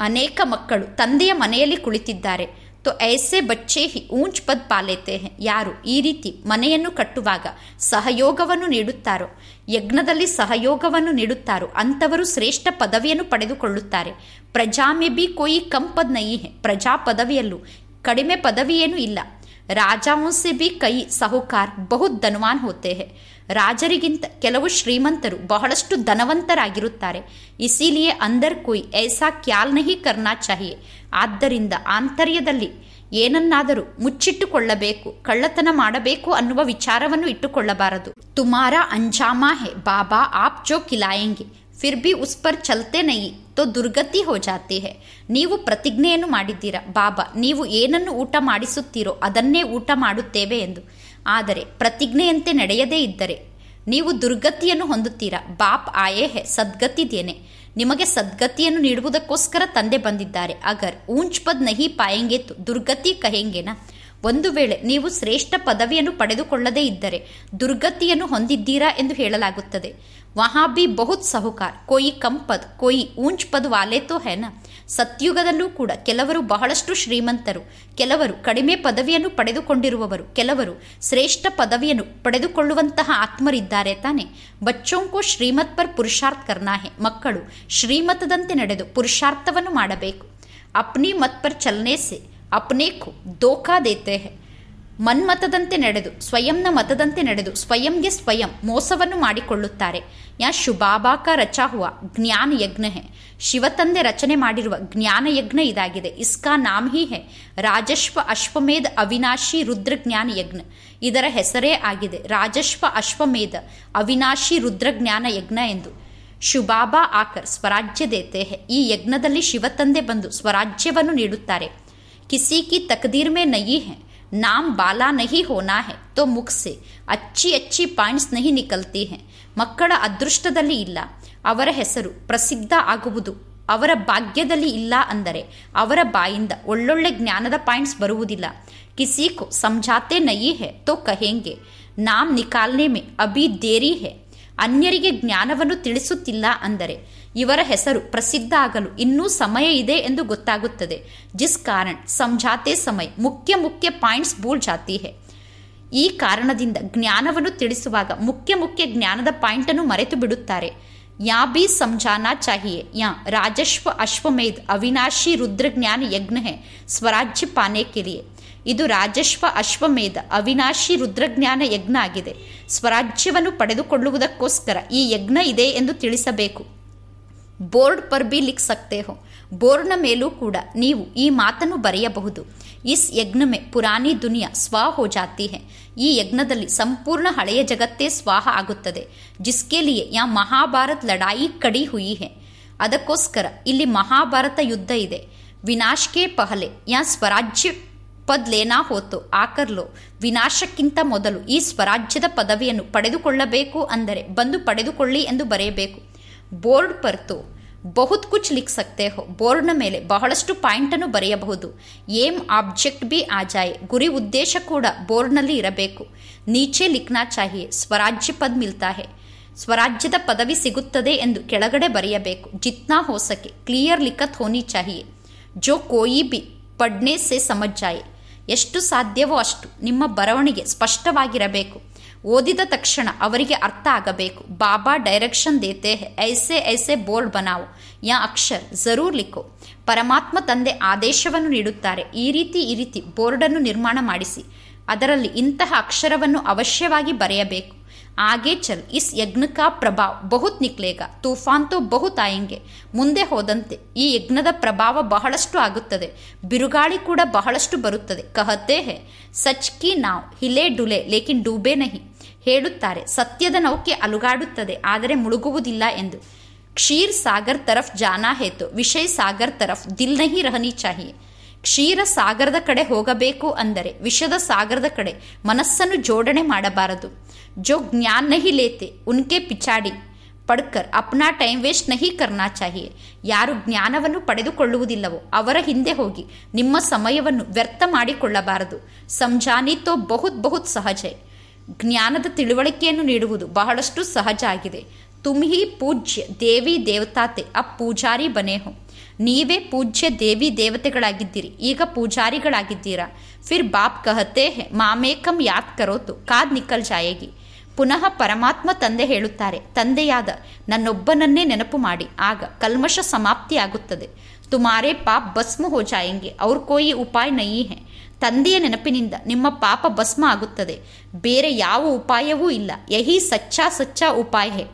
ಅನೇಕ ಮಕ್ಕಳು ತಂದೆಯ ಮನೆಯಲ್ಲಿ ಕುಳಿತಿದ್ದಾರೆ. तो ऐसे ಬಚ್ಚೆ ಹಿ ಊಂಚ್ ಪದ್ ಪಾಲೇತೆ ಯಾರು ಈ ರೀತಿ ಮನೆಯನ್ನು ಕಟ್ಟುವಾಗ ಸಹಯೋಗವನ್ನು ನೀಡುತ್ತಾರೋ? ಯಜ್ಞದಲ್ಲಿ ಸಹಯೋಗವನ್ನು ನೀಡುತ್ತಾರೋ? ಅಂಥವರು ಶ್ರೇಷ್ಠ ಪದವಿಯನ್ನು ಪಡೆದುಕೊಳ್ಳುತ್ತಾರೆ. ಪ್ರಜಾ ಮೇ ಬಿ ಕೋಯಿ ಕಂ ಪದ್ ಹೆ. ಪ್ರಜಾ ಪದವಿಯಲ್ಲೂ ಕಡಿಮೆ ಪದವಿಯೇನೂ ಇಲ್ಲ. ರಾಜಾವೋ ಸೆ ಬಿ ಕೈ ಸಾಹುಕಾರ್ ಬಹು ಧನವಾನ್ ಹೋತೆ ರಾಜರಿಗಿಂತ ಕೆಲವು ಶ್ರೀಮಂತರು ಬಹಳಷ್ಟು ಧನವಂತರಾಗಿರುತ್ತಾರೆ. ಇಸಿಲಿಯೇ ಅಂದರ್ ಕೋಯಿ ಐಸಾ ಕ್ಯಾಲ್ ನಹಿ ಕರ್ನಾ ಚಾಹಿಯೇ. ಆದ್ದರಿಂದ ಆಂತರ್ಯದಲ್ಲಿ ಏನನ್ನಾದರೂ ಮುಚ್ಚಿಟ್ಟುಕೊಳ್ಳಬೇಕು, ಕಳ್ಳತನ ಮಾಡಬೇಕು ಅನ್ನುವ ವಿಚಾರವನ್ನು ಇಟ್ಟುಕೊಳ್ಳಬಾರದು. ತುಮಾರ ಅಂಜಾಮಾ ಹೆ ಬಾಬಾ ಆಪ್ ಜೋ ಕಿಲಾಯಂಗೆ ಫಿರ್ ಬಿ ಉಸ್ ಪರ್ ಚಲ್ತೆ ನಯಿ, ತೋ ದುರ್ಗತಿ ಹೋ ಜಾತಿ ಹೆ. ನೀವು ಪ್ರತಿಜ್ಞೆಯನ್ನು ಮಾಡಿದ್ದೀರಾ? ಬಾಬಾ, ನೀವು ಏನನ್ನು ಊಟ ಮಾಡಿಸುತ್ತೀರೋ ಅದನ್ನೇ ಊಟ ಮಾಡುತ್ತೇವೆ ಎಂದು. ಆದರೆ ಪ್ರತಿಜ್ಞೆಯಂತೆ ನಡೆಯದೇ ಇದ್ದರೆ ನೀವು ದುರ್ಗತಿಯನ್ನು ಹೊಂದುತ್ತೀರಾ? ಬಾಪ್ ಆಯೇ ಹೆ, ಸದ್ಗತಿ ದೇನೆ. ನಿಮಗೆ ಸದ್ಗತಿಯನ್ನು ನೀಡುವುದಕ್ಕೋಸ್ಕರ ತಂದೆ ಬಂದಿದ್ದಾರೆ. ಅಗರ್ ಊಂಚ್ ಪದ್ ನಹಿ ಪಾಯಂಗೆ ದುರ್ಗತಿ ಕಹೆಂಗೆನ, ಒಂದು ವೇಳೆ ನೀವು ಶ್ರೇಷ್ಠ ಪದವಿಯನ್ನು ಪಡೆದುಕೊಳ್ಳದೇ ಇದ್ದರೆ ದುರ್ಗತಿಯನ್ನು ಹೊಂದಿದ್ದೀರಾ ಎಂದು ಹೇಳಲಾಗುತ್ತದೆ. ವಹಾ ಬಿ ಬಹುತ್ ಸಹುಕಾರ್ ಕೊಯಿ ಕಂಪದ್ ಕೊಯಿ ಊಂಚ್ ಪದ್ ವಾಲೆ ತೋ ಹೆನ ಸತ್ಯುಗದಲ್ಲೂ ಕೂಡ, ಕೆಲವರು ಬಹಳಷ್ಟು ಶ್ರೀಮಂತರು, ಕೆಲವರು ಕಡಿಮೆ ಪದವಿಯನ್ನು ಪಡೆದುಕೊಂಡಿರುವವರು, ಕೆಲವರು ಶ್ರೇಷ್ಠ ಪದವಿಯನ್ನು ಪಡೆದುಕೊಳ್ಳುವಂತಹ ಆತ್ಮರಿದ್ದಾರೆ ತಾನೆ? ಬಚ್ಚೋಂಕೋ ಶ್ರೀಮತ್ ಪರ್ ಪುರುಷಾರ್ಥ ಕರ್ನಾಹೆ ಮಕ್ಕಳು ಶ್ರೀಮತದಂತೆ ನಡೆದು ಪುರುಷಾರ್ಥವನ್ನು ಮಾಡಬೇಕು. ಅಪ್ನಿ ಮತ್ ಪರ್ ಚಲನೆ ಸೆ ಅಪ್ನೇಕು ದೋಖಾ ದೇತೆ ಹೆ ಮನ್ಮತದಂತೆ ನಡೆದು, ಸ್ವಯಂನ ಮತದಂತೆ ನಡೆದು, ಸ್ವಯಂಗೆ ಸ್ವಯಂ ಮೋಸವನ್ನು ಮಾಡಿಕೊಳ್ಳುತ್ತಾರೆ. ಯಾ ಶುಭಾಬಾಕ ರಚಾ ಹುವ ಜ್ಞಾನ ಯಜ್ಞ ಹೆ ಶಿವತಂದೆ ರಚನೆ ಮಾಡಿರುವ ಜ್ಞಾನ ಯಜ್ಞ ಇದಾಗಿದೆ. ಇಸ್ಕಾ ನಾಮ್ ಹಿ. ಹೆ ರಾಜಶ್ವ ಅಶ್ವಮೇಧ ಅವಿನಾಶಿ ರುದ್ರ ಜ್ಞಾನ ಯಜ್ಞ ಇದರ ಹೆಸರೇ ಆಗಿದೆ. ರಾಜಶ್ವ ಅಶ್ವಮೇಧ ಅವಿನಾಶಿ ರುದ್ರ ಜ್ಞಾನ ಯಜ್ಞ ಎಂದು. ಶುಭಾಬಾ ಆಕರ್ ಸ್ವರಾಜ್ಯ ದೇತೆ ಹೆ. ಈ ಯಜ್ಞದಲ್ಲಿ ಶಿವತಂದೆ ಬಂದು ಸ್ವರಾಜ್ಯವನ್ನು ನೀಡುತ್ತಾರೆ. ಕಿಸಿ ಕಿ ತಕದೀರ್ ಮೇ ನಯಿ ಹೆ. नाम बाला नहीं होना है, तो ಮುಖ से। ಅಚ್ಚಿ ಅಚ್ಚಿ ಪಾಯಿಂಟ್ಸ್ ನಹಿ ನಿಕಲ್ತಿ हैं। ಮಕ್ಕಳ ಅದೃಷ್ಟದಲ್ಲಿ ಇಲ್ಲ ಅವರ ಹೆಸರು ಪ್ರಸಿದ್ಧ ಆಗುವುದು ಅವರ ಭಾಗ್ಯದಲ್ಲಿ ಇಲ್ಲ ಅಂದರೆ ಅವರ ಬಾಯಿಂದ ಒಳ್ಳೊಳ್ಳೆ ಜ್ಞಾನದ ಪಾಯಿಂಟ್ಸ್ ಬರುವುದಿಲ್ಲ ಕಿಸಿ ಕೋ ಸಮಜಾತೆ ನಯಿ ಹೇ ತೋ ಕಹೆಂಗೆ ನಾಮ್ ನಿಕಾಲ್ನೆ ಮೇ ಅಭಿ ದೇರಿ ಹೇ ಅನ್ಯರಿಗೆ ಜ್ಞಾನವನ್ನು ತಿಳಿಸುತ್ತಿಲ್ಲ ಅಂದರೆ ಇವರ ಹೆಸರು ಪ್ರಸಿದ್ಧ ಆಗಲು ಇನ್ನೂ ಸಮಯ ಇದೆ ಎಂದು ಗೊತ್ತಾಗುತ್ತದೆ. ಜಿಸ್ ಕಾರಣ ಸಂಜಾತೆ ಸಮಯ ಮುಖ್ಯ ಮುಖ್ಯ ಪಾಯಿಂಟ್ಸ್ ಭೂಲ್ ಜಾತಿ ಹೇ. ಈ ಕಾರಣದಿಂದ ಜ್ಞಾನವನ್ನು ತಿಳಿಸುವಾಗ ಮುಖ್ಯ ಮುಖ್ಯ ಜ್ಞಾನದ ಪಾಯಿಂಟ್ ಅನ್ನು ಮರೆತು ಬಿಡುತ್ತಾರೆ. ಯಾ ಬಿ ಸಂಜಾನಾ ಚಾಹಿಯೆ. ಯಾ ರಾಜಶ್ವ ಅಶ್ವಮೇಧ ಅವಿನಾಶಿ ರುದ್ರಜ್ಞಾನ ಯಜ್ಞ ಹೇ ಸ್ವರಾಜ್ಯ ಪಾನೆ ಕಿರಿಯೆ ಇದು ರಾಜಶ್ವ ಅಶ್ವಮೇಧ ಅವಿನಾಶಿ ರುದ್ರಜ್ಞಾನ ಯಜ್ಞ ಆಗಿದೆ. ಸ್ವರಾಜ್ಯವನ್ನು ಪಡೆದುಕೊಳ್ಳುವುದಕ್ಕೋಸ್ಕರ ಈ ಯಜ್ಞ ಇದೆ ಎಂದು ತಿಳಿಸಬೇಕು. ಬೋರ್ಡ್ ಪರ್ ಬಿ ಲಿಖ್ ಸಕ್ತೆ ಹೋ. ಬೋರ್ಡ್ನ ಮೇಲೂ ಕೂಡ ನೀವು ಈ ಮಾತನ್ನು ಬರೆಯಬಹುದು. ಇಸ್ ಯಜ್ಞಮೆ ಪುರಾಣಿ ದುನಿಯಾ ಸ್ವ ಹೋ ಜಾತಿ ಹೆ. ಈ ಯಜ್ಞದಲ್ಲಿ ಸಂಪೂರ್ಣ ಹಳೆಯ ಜಗತ್ತೇ ಸ್ವಾಹ ಆಗುತ್ತದೆ. ಜಿಸ್ಕೆ ಲಿಯೆ ಯಾ ಮಹಾಭಾರತ್ ಲಡಾಯಿ ಕಡಿ ಹುಯಿ ಹೆ. ಅದಕ್ಕೋಸ್ಕರ ಇಲ್ಲಿ ಮಹಾಭಾರತ ಯುದ್ಧ ಇದೆ. ವಿನಾಶ್ಕೆ ಪಹಲೆ ಯಾ ಸ್ವರಾಜ್ಯ ಪದ್ ಲೇನಾ ಹೋತೋ ಆಕರ್ಲೋ ವಿನಾಶಕ್ಕಿಂತ ಮೊದಲು ಈ ಸ್ವರಾಜ್ಯದ ಪದವಿಯನ್ನು ಪಡೆದುಕೊಳ್ಳಬೇಕು ಅಂದರೆ ಬಂದು ಪಡೆದುಕೊಳ್ಳಿ ಎಂದು ಬರೆಯಬೇಕು. ಬೋರ್ಡ್ ಪರ್ತು. ಬಹುತ್ ಕುಚ್ ಲಿಖ್ ಸಕ್ತೆ ಹೋ. ಬೋರ್ಡ್ನ ಮೇಲೆ ಬಹಳಷ್ಟು ಪಾಯಿಂಟನ್ನು ಬರೆಯಬಹುದು. ಏಮ್ ಆಬ್ಜೆಕ್ಟ್ ಬಿ ಆಜಾಯ್. ಗುರಿ ಉದ್ದೇಶ ಕೂಡ ಬೋರ್ಡ್ನಲ್ಲಿ ಇರಬೇಕು. ನೀಚೆ ಲಿಖ್ನಾ ಚಾಹಿಯೆ ಸ್ವರಾಜ್ಯ ಪದ್ ಮಿಲ್ತಾ ಹೇ ಸ್ವರಾಜ್ಯದ ಪದವಿ ಸಿಗುತ್ತದೆ ಎಂದು ಕೆಳಗಡೆ ಬರೆಯಬೇಕು. ಜಿತ್ನಾ ಹೋಸಕೆ. ಕ್ಲಿಯರ್ ಲಿಖತ್ ಹೋನಿ ಚಾಹಿಯೆ ಜೋ ಕೋಯಿ ಬಿ. ಪಡ್ನೆ ಸೆ ಸಮಜ್ಜಾಯೆ. ಎಷ್ಟು ಸಾಧ್ಯವೋ ಅಷ್ಟು ನಿಮ್ಮ ಬರವಣಿಗೆ ಸ್ಪಷ್ಟವಾಗಿರಬೇಕು. ಓದಿದ ತಕ್ಷಣ ಅವರಿಗೆ ಅರ್ಥ ಆಗಬೇಕು. ಬಾಬಾ ಡೈರೆಕ್ಷನ್ ದೇತೆ ಐಸೆ ಐಸೆ ಬೋರ್ಡ್ ಬನಾವು. ಯಾ ಅಕ್ಷರ್ ಜರೂರ್ ಲಿಖೋ. ಪರಮಾತ್ಮ ತಂದೆ ಆದೇಶವನ್ನು ನೀಡುತ್ತಾರೆ. ಈ ರೀತಿ ಈ ರೀತಿ ಬೋರ್ಡನ್ನು ನಿರ್ಮಾಣ ಮಾಡಿಸಿ. ಅದರಲ್ಲಿ ಇಂತಹ ಅಕ್ಷರವನ್ನು ಅವಶ್ಯವಾಗಿ ಬರೆಯಬೇಕು. ಆಗೆ ಚಲ್. ಇಸ್ ಯಜ್ಞಕಾ ಪ್ರಭಾವ. ಬಹುತ್ ನಿಕ್ಲೇಗ. ತೂಫಾನ್ ತೋ ಬಹುತ್ ಆಯಂಗೆ. ಮುಂದೆ ಹೋದಂತೆ ಈ ಯಜ್ಞದ ಪ್ರಭಾವ ಬಹಳಷ್ಟು ಆಗುತ್ತದೆ. ಬಿರುಗಾಳಿ ಕೂಡ ಬಹಳಷ್ಟು ಬರುತ್ತದೆ. ಕಹತೆ ಹೇ. ಸಚ್ ಕಿ ನಾವ್. ಹಿಲೆ ಡುಲೆ. ಲೇಕಿನ್ ಡೂಬೆ ನಹಿ. ಹೇಳುತ್ತಾರೆ. ಸತ್ಯದ ನೌಕೆ ಅಲುಗಾಡುತ್ತದೆ, ಆದರೆ ಮುಳುಗುವುದಿಲ್ಲ ಎಂದು. ಕ್ಷೀರ್ ಸಾಗರ್ ತರಫ್ ಜಾನಾ ಹೇತು, ವಿಷಯ ಸಾಗರ್ ತರಫ್ ದಿಲ್ ನಹಿ ರಹನಿ ಚಾಹಿಯೆ. ಕ್ಷೀರ ಸಾಗರದ ಕಡೆ ಹೋಗಬೇಕು ಅಂದರೆ ವಿಷದ ಸಾಗರದ ಕಡೆ ಮನಸ್ಸನ್ನು ಜೋಡಣೆ ಮಾಡಬಾರದು. ಜೋ ಜ್ಞಾನ ನಹಿ ಲೇತೆ, ಉನ್ಕೆ ಪಿಚಾಡಿ. ಪಡ್ಕರ್, ಅಪ್ನಾ ಟೈಮ್ ವೇಸ್ಟ್ ನಹಿ ಕರ್ನಾ ಚಾಹಿಯೆ. ಯಾರು ಜ್ಞಾನವನ್ನು ಪಡೆದುಕೊಳ್ಳುವುದಿಲ್ಲವೋ, ಅವರ ಹಿಂದೆ ಹೋಗಿ ನಿಮ್ಮ ಸಮಯವನ್ನು ವ್ಯರ್ಥ ಮಾಡಿಕೊಳ್ಳಬಾರದು. ಸಂಜಾನಿ ತೋ ಬಹುತ್ ಬಹುತ್ ಸಹಜ. ಜ್ಞಾನದ ತಿಳುವಳಿಕೆಯನ್ನು ನೀಡುವುದು ಬಹಳಷ್ಟು ಸಹಜ ಆಗಿದೆ. ತುಮ್ಹಿ ಪೂಜ್ಯ ದೇವಿ ದೇವತಾತೆ ಅಪ್ ಪೂಜಾರಿ ಬನೇಹು. ನೀವೇ ಪೂಜ್ಯ ದೇವಿ ದೇವತೆಗಳಾಗಿದ್ದೀರಿ, ಈಗ ಪೂಜಾರಿಗಳಾಗಿದ್ದೀರಾ? ಫಿರ್ ಬಾಪ್ ಕಹತೆ ಹೇ, ಮಾಮೇಕಂ ಯಾತ್ ಕರೋತು, ಕಾದ್ ನಿಕಲ್ ಜಾಯೇಗಿ. ಪುನಃ ಪರಮಾತ್ಮ ತಂದೆ ಹೇಳುತ್ತಾರೆ, ತಂದೆಯಾದ ನನ್ನೊಬ್ಬನನ್ನೇ ನೆನಪು ಮಾಡಿ, ಆಗ ಕಲ್ಮಶ ಸಮಾಪ್ತಿಯಾಗುತ್ತದೆ. ತುಮಾರೇ ಪಾಪ್ ಭಸ್ಮ ಹೋ ಜಾಯೆಂಗೆ ಅವ್ರ ಕೋಯಿ ಉಪಾಯ ನಯಿ ತಂದೆಯ ನೆನಪಿನಿಂದ ನಿಮ್ಮ ಪಾಪ ಭಸ್ಮ ಆಗುತ್ತದೆ. ಬೇರೆ ಯಾವ ಉಪಾಯವೂ ಇಲ್ಲ. ಯಹಿ ಸಚ್ಚಾ ಸಚ್ಚಾ ಉಪಾಯ.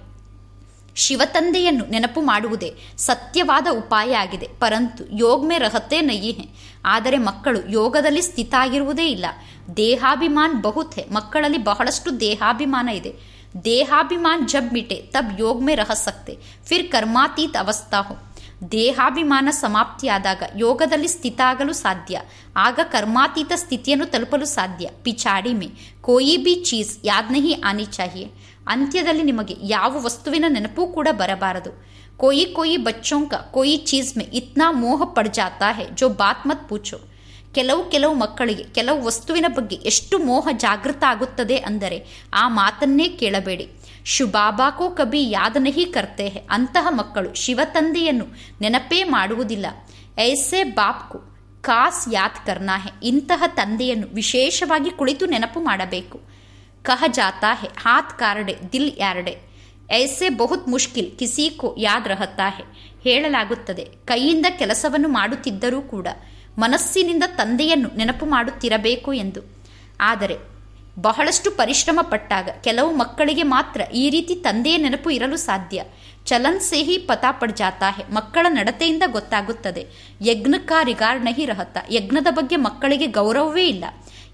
ಶಿವತಂದೆಯನ್ನು ನೆನಪು ಮಾಡುವುದೇ ಸತ್ಯವಾದ ಉಪಾಯ ಆಗಿದೆ. ಪರಂತು ಯೋಗ್ಮೆ ರಹತೆ ನಯಿಹೆ ಆದರೆ ಮಕ್ಕಳು ಯೋಗದಲ್ಲಿ ಸ್ಥಿತ ಆಗಿರುವುದೇ ಇಲ್ಲ. ದೇಹಾಭಿಮಾನ್ ಬಹುತ್ ಮಕ್ಕಳಲ್ಲಿ ಬಹಳಷ್ಟು ದೇಹಾಭಿಮಾನ ಇದೆ. ದೇಹಾಭಿಮಾನ್ ಜಬ್ ಮಿಟೆ, ತಬ್ ಯೋಗ್ಮೆ ರಹಸಕ್ತೆ ರಹ ಸಕ್ತೆ. ಫಿರ್ ಕರ್ಮಾತೀತ್ ಅವಸ್ಥಾ ಹೋ. ದೇಹಾಭಿಮಾನ ಸಮಾಪ್ತಿಯಾದಾಗ ಯೋಗದಲ್ಲಿ ಸ್ಥಿತ ಆಗಲು ಸಾಧ್ಯ. ಆಗ ಕರ್ಮಾತೀತ ಸ್ಥಿತಿಯನ್ನು ತಲುಪಲು ಸಾಧ್ಯ. ಪಿಚಾಡಿ ಮೇ. ಕೋಯಿ ಬಿ ಚೀಸ್. ಯಾದ್ನಹಿ ಆನಿ ಅಂತ್ಯದಲ್ಲಿ ನಿಮಗೆ ಯಾವ ವಸ್ತುವಿನ ನೆನಪೂ ಕೂಡ ಬರಬಾರದು. ಕೊಯಿ ಕೊಯಿ ಬಚ್ಚೋಂಕ, ಕೊಯಿ ಚೀಸ್ ಮೇ ಇತ್ನಾ ಮೋಹ ಪಡ್ಜಾತಾ ಹೇ, ಜೋ ಬಾತ್ ಮತ್ ಪೂಚೋ. ಕೆಲವು ಕೆಲವು ಮಕ್ಕಳಿಗೆ, ಕೆಲವು ವಸ್ತುವಿನ ಬಗ್ಗೆ ಎಷ್ಟು ಮೋಹ ಜಾಗೃತ ಆಗುತ್ತದೆ ಅಂದರೆ ಆ ಮಾತನ್ನೇ ಕೇಳಬೇಡಿ. ಶುಬಾಬಾ ಕೋ ಕಬಿ ಯಾದ ನಹಿ ಕರ್ತೆ ಅಂತಹ ಮಕ್ಕಳು ಶಿವತಂದೆಯನ್ನು ನೆನಪೇ ಮಾಡುವುದಿಲ್ಲ. ಐಸೆ ಬಾಪ್ಕು ಕಾಸ್ ಯಾದ್ ಕರ್ನಾ ಹೇ. ಇಂತಹ ತಂದೆಯನ್ನು ವಿಶೇಷವಾಗಿ ಕುಳಿತು ನೆನಪು ಮಾಡಬೇಕು. ಕಹ ಜಾತಾ ಹೇ. ಹಾತ್ ಕಾರ್ಡೆ, ದಿಲ್ ಯಾರ್ಡೆ. ಐಸೆ ಬಹುತ್ ಮುಷ್ಕಿಲ್ ಕಿಸಿ ಕೋ ಯಾದ್ ರಹತಾ ಹೇ. ಹೇಳಲಾಗುತ್ತದೆ, ಕೈಯಿಂದ ಕೆಲಸವನ್ನು ಮಾಡುತ್ತಿದ್ದರೂ ಕೂಡ ಮನಸ್ಸಿನಿಂದ ತಂದೆಯನ್ನು ನೆನಪು ಮಾಡುತ್ತಿರಬೇಕು ಎಂದು. ಆದರೆ ಬಹಳಷ್ಟು ಪರಿಶ್ರಮ ಪಟ್ಟಾಗ ಕೆಲವು ಮಕ್ಕಳಿಗೆ ಮಾತ್ರ ಈ ರೀತಿ ತಂದೆಯ ನೆನಪು ಇರಲು ಸಾಧ್ಯ. ಚಲನ್ ಸೇಹಿ ಪತಾಪಡ್ ಜಾತಾಹೆ. ಮಕ್ಕಳ ನಡತೆಯಿಂದ ಗೊತ್ತಾಗುತ್ತದೆ. ಯಜ್ಞಕ್ಕ ರಿಗಾರ್ಣಹಿ ರಹತ. ಯಜ್ಞದ ಬಗ್ಗೆ ಮಕ್ಕಳಿಗೆ ಗೌರವವೇ ಇಲ್ಲ.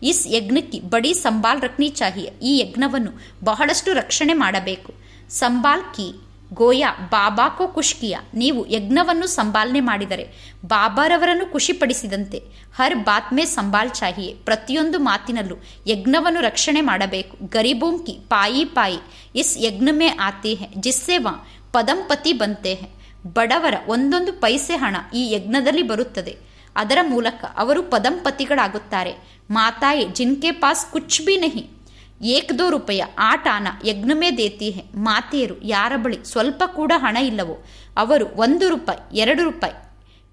ಇಸ್ ಯಜ್ಞಕ್ಕೆ ಬಡಿ ಸಂಬಾಲ್ ರಕ್ನಿ ಚಾಹಿಯ. ಈ ಯಜ್ಞವನ್ನು ಬಹಳಷ್ಟು ರಕ್ಷಣೆ ಮಾಡಬೇಕು. ಸಂಬಾಲ್ ಕಿ ಗೋಯಾ ಬಾಬಾಕೋ ಖುಷ್ಕಿಯ ನೀವು ಯಜ್ಞವನ್ನು ಸಂಭಾಲನೆ ಮಾಡಿದರೆ, ಬಾಬಾರವರನ್ನು ಖುಷಿಪಡಿಸಿದಂತೆ, ಹರ್ ಬಾತ್ಮೆ ಸಂಭಾಲ್ ಚಾಹಿಯೆ, ಪ್ರತಿಯೊಂದು ಮಾತಿನಲ್ಲೂ ಯಜ್ಞವನ್ನು ರಕ್ಷಣೆ ಮಾಡಬೇಕು. ಗರೀಬೋಂಕಿ ಪಾಯಿ ಪಾಯಿ, ಇಸ್ ಯಜ್ಞ ಮೇ ಆತಿ ಹೆ, ಜಿಸ್ಸೆ ವಾ ಪದಂಪತಿ ಬಂತೆ ಹೆ. ಬಡವರ ಒಂದೊಂದು ಪೈಸೆ ಹಣ ಈ ಯಜ್ಞದಲ್ಲಿ ಬರುತ್ತದೆ. ಅದರ ಮೂಲಕ ಅವರು ಪದಂಪತಿಗಳಾಗುತ್ತಾರೆ ಮಾತಾಯೆ, ಜಿನ್ಕೆ ಪಾಸ್ ಕುಚ್ ಬಿ ನಹಿ. ಏಕ್ ದೋ ರೂಪಾಯ ಆಟ ಆನ ಯಜ್ಞ ಮೇ ದೇತಿ ಮಾತೆಯರು ಯಾರ ಬಳಿ ಸ್ವಲ್ಪ ಕೂಡ ಹಣ ಇಲ್ಲವೋ, ಅವರು ಒಂದು ರೂಪಾಯಿ, ಎರಡು ರೂಪಾಯಿ,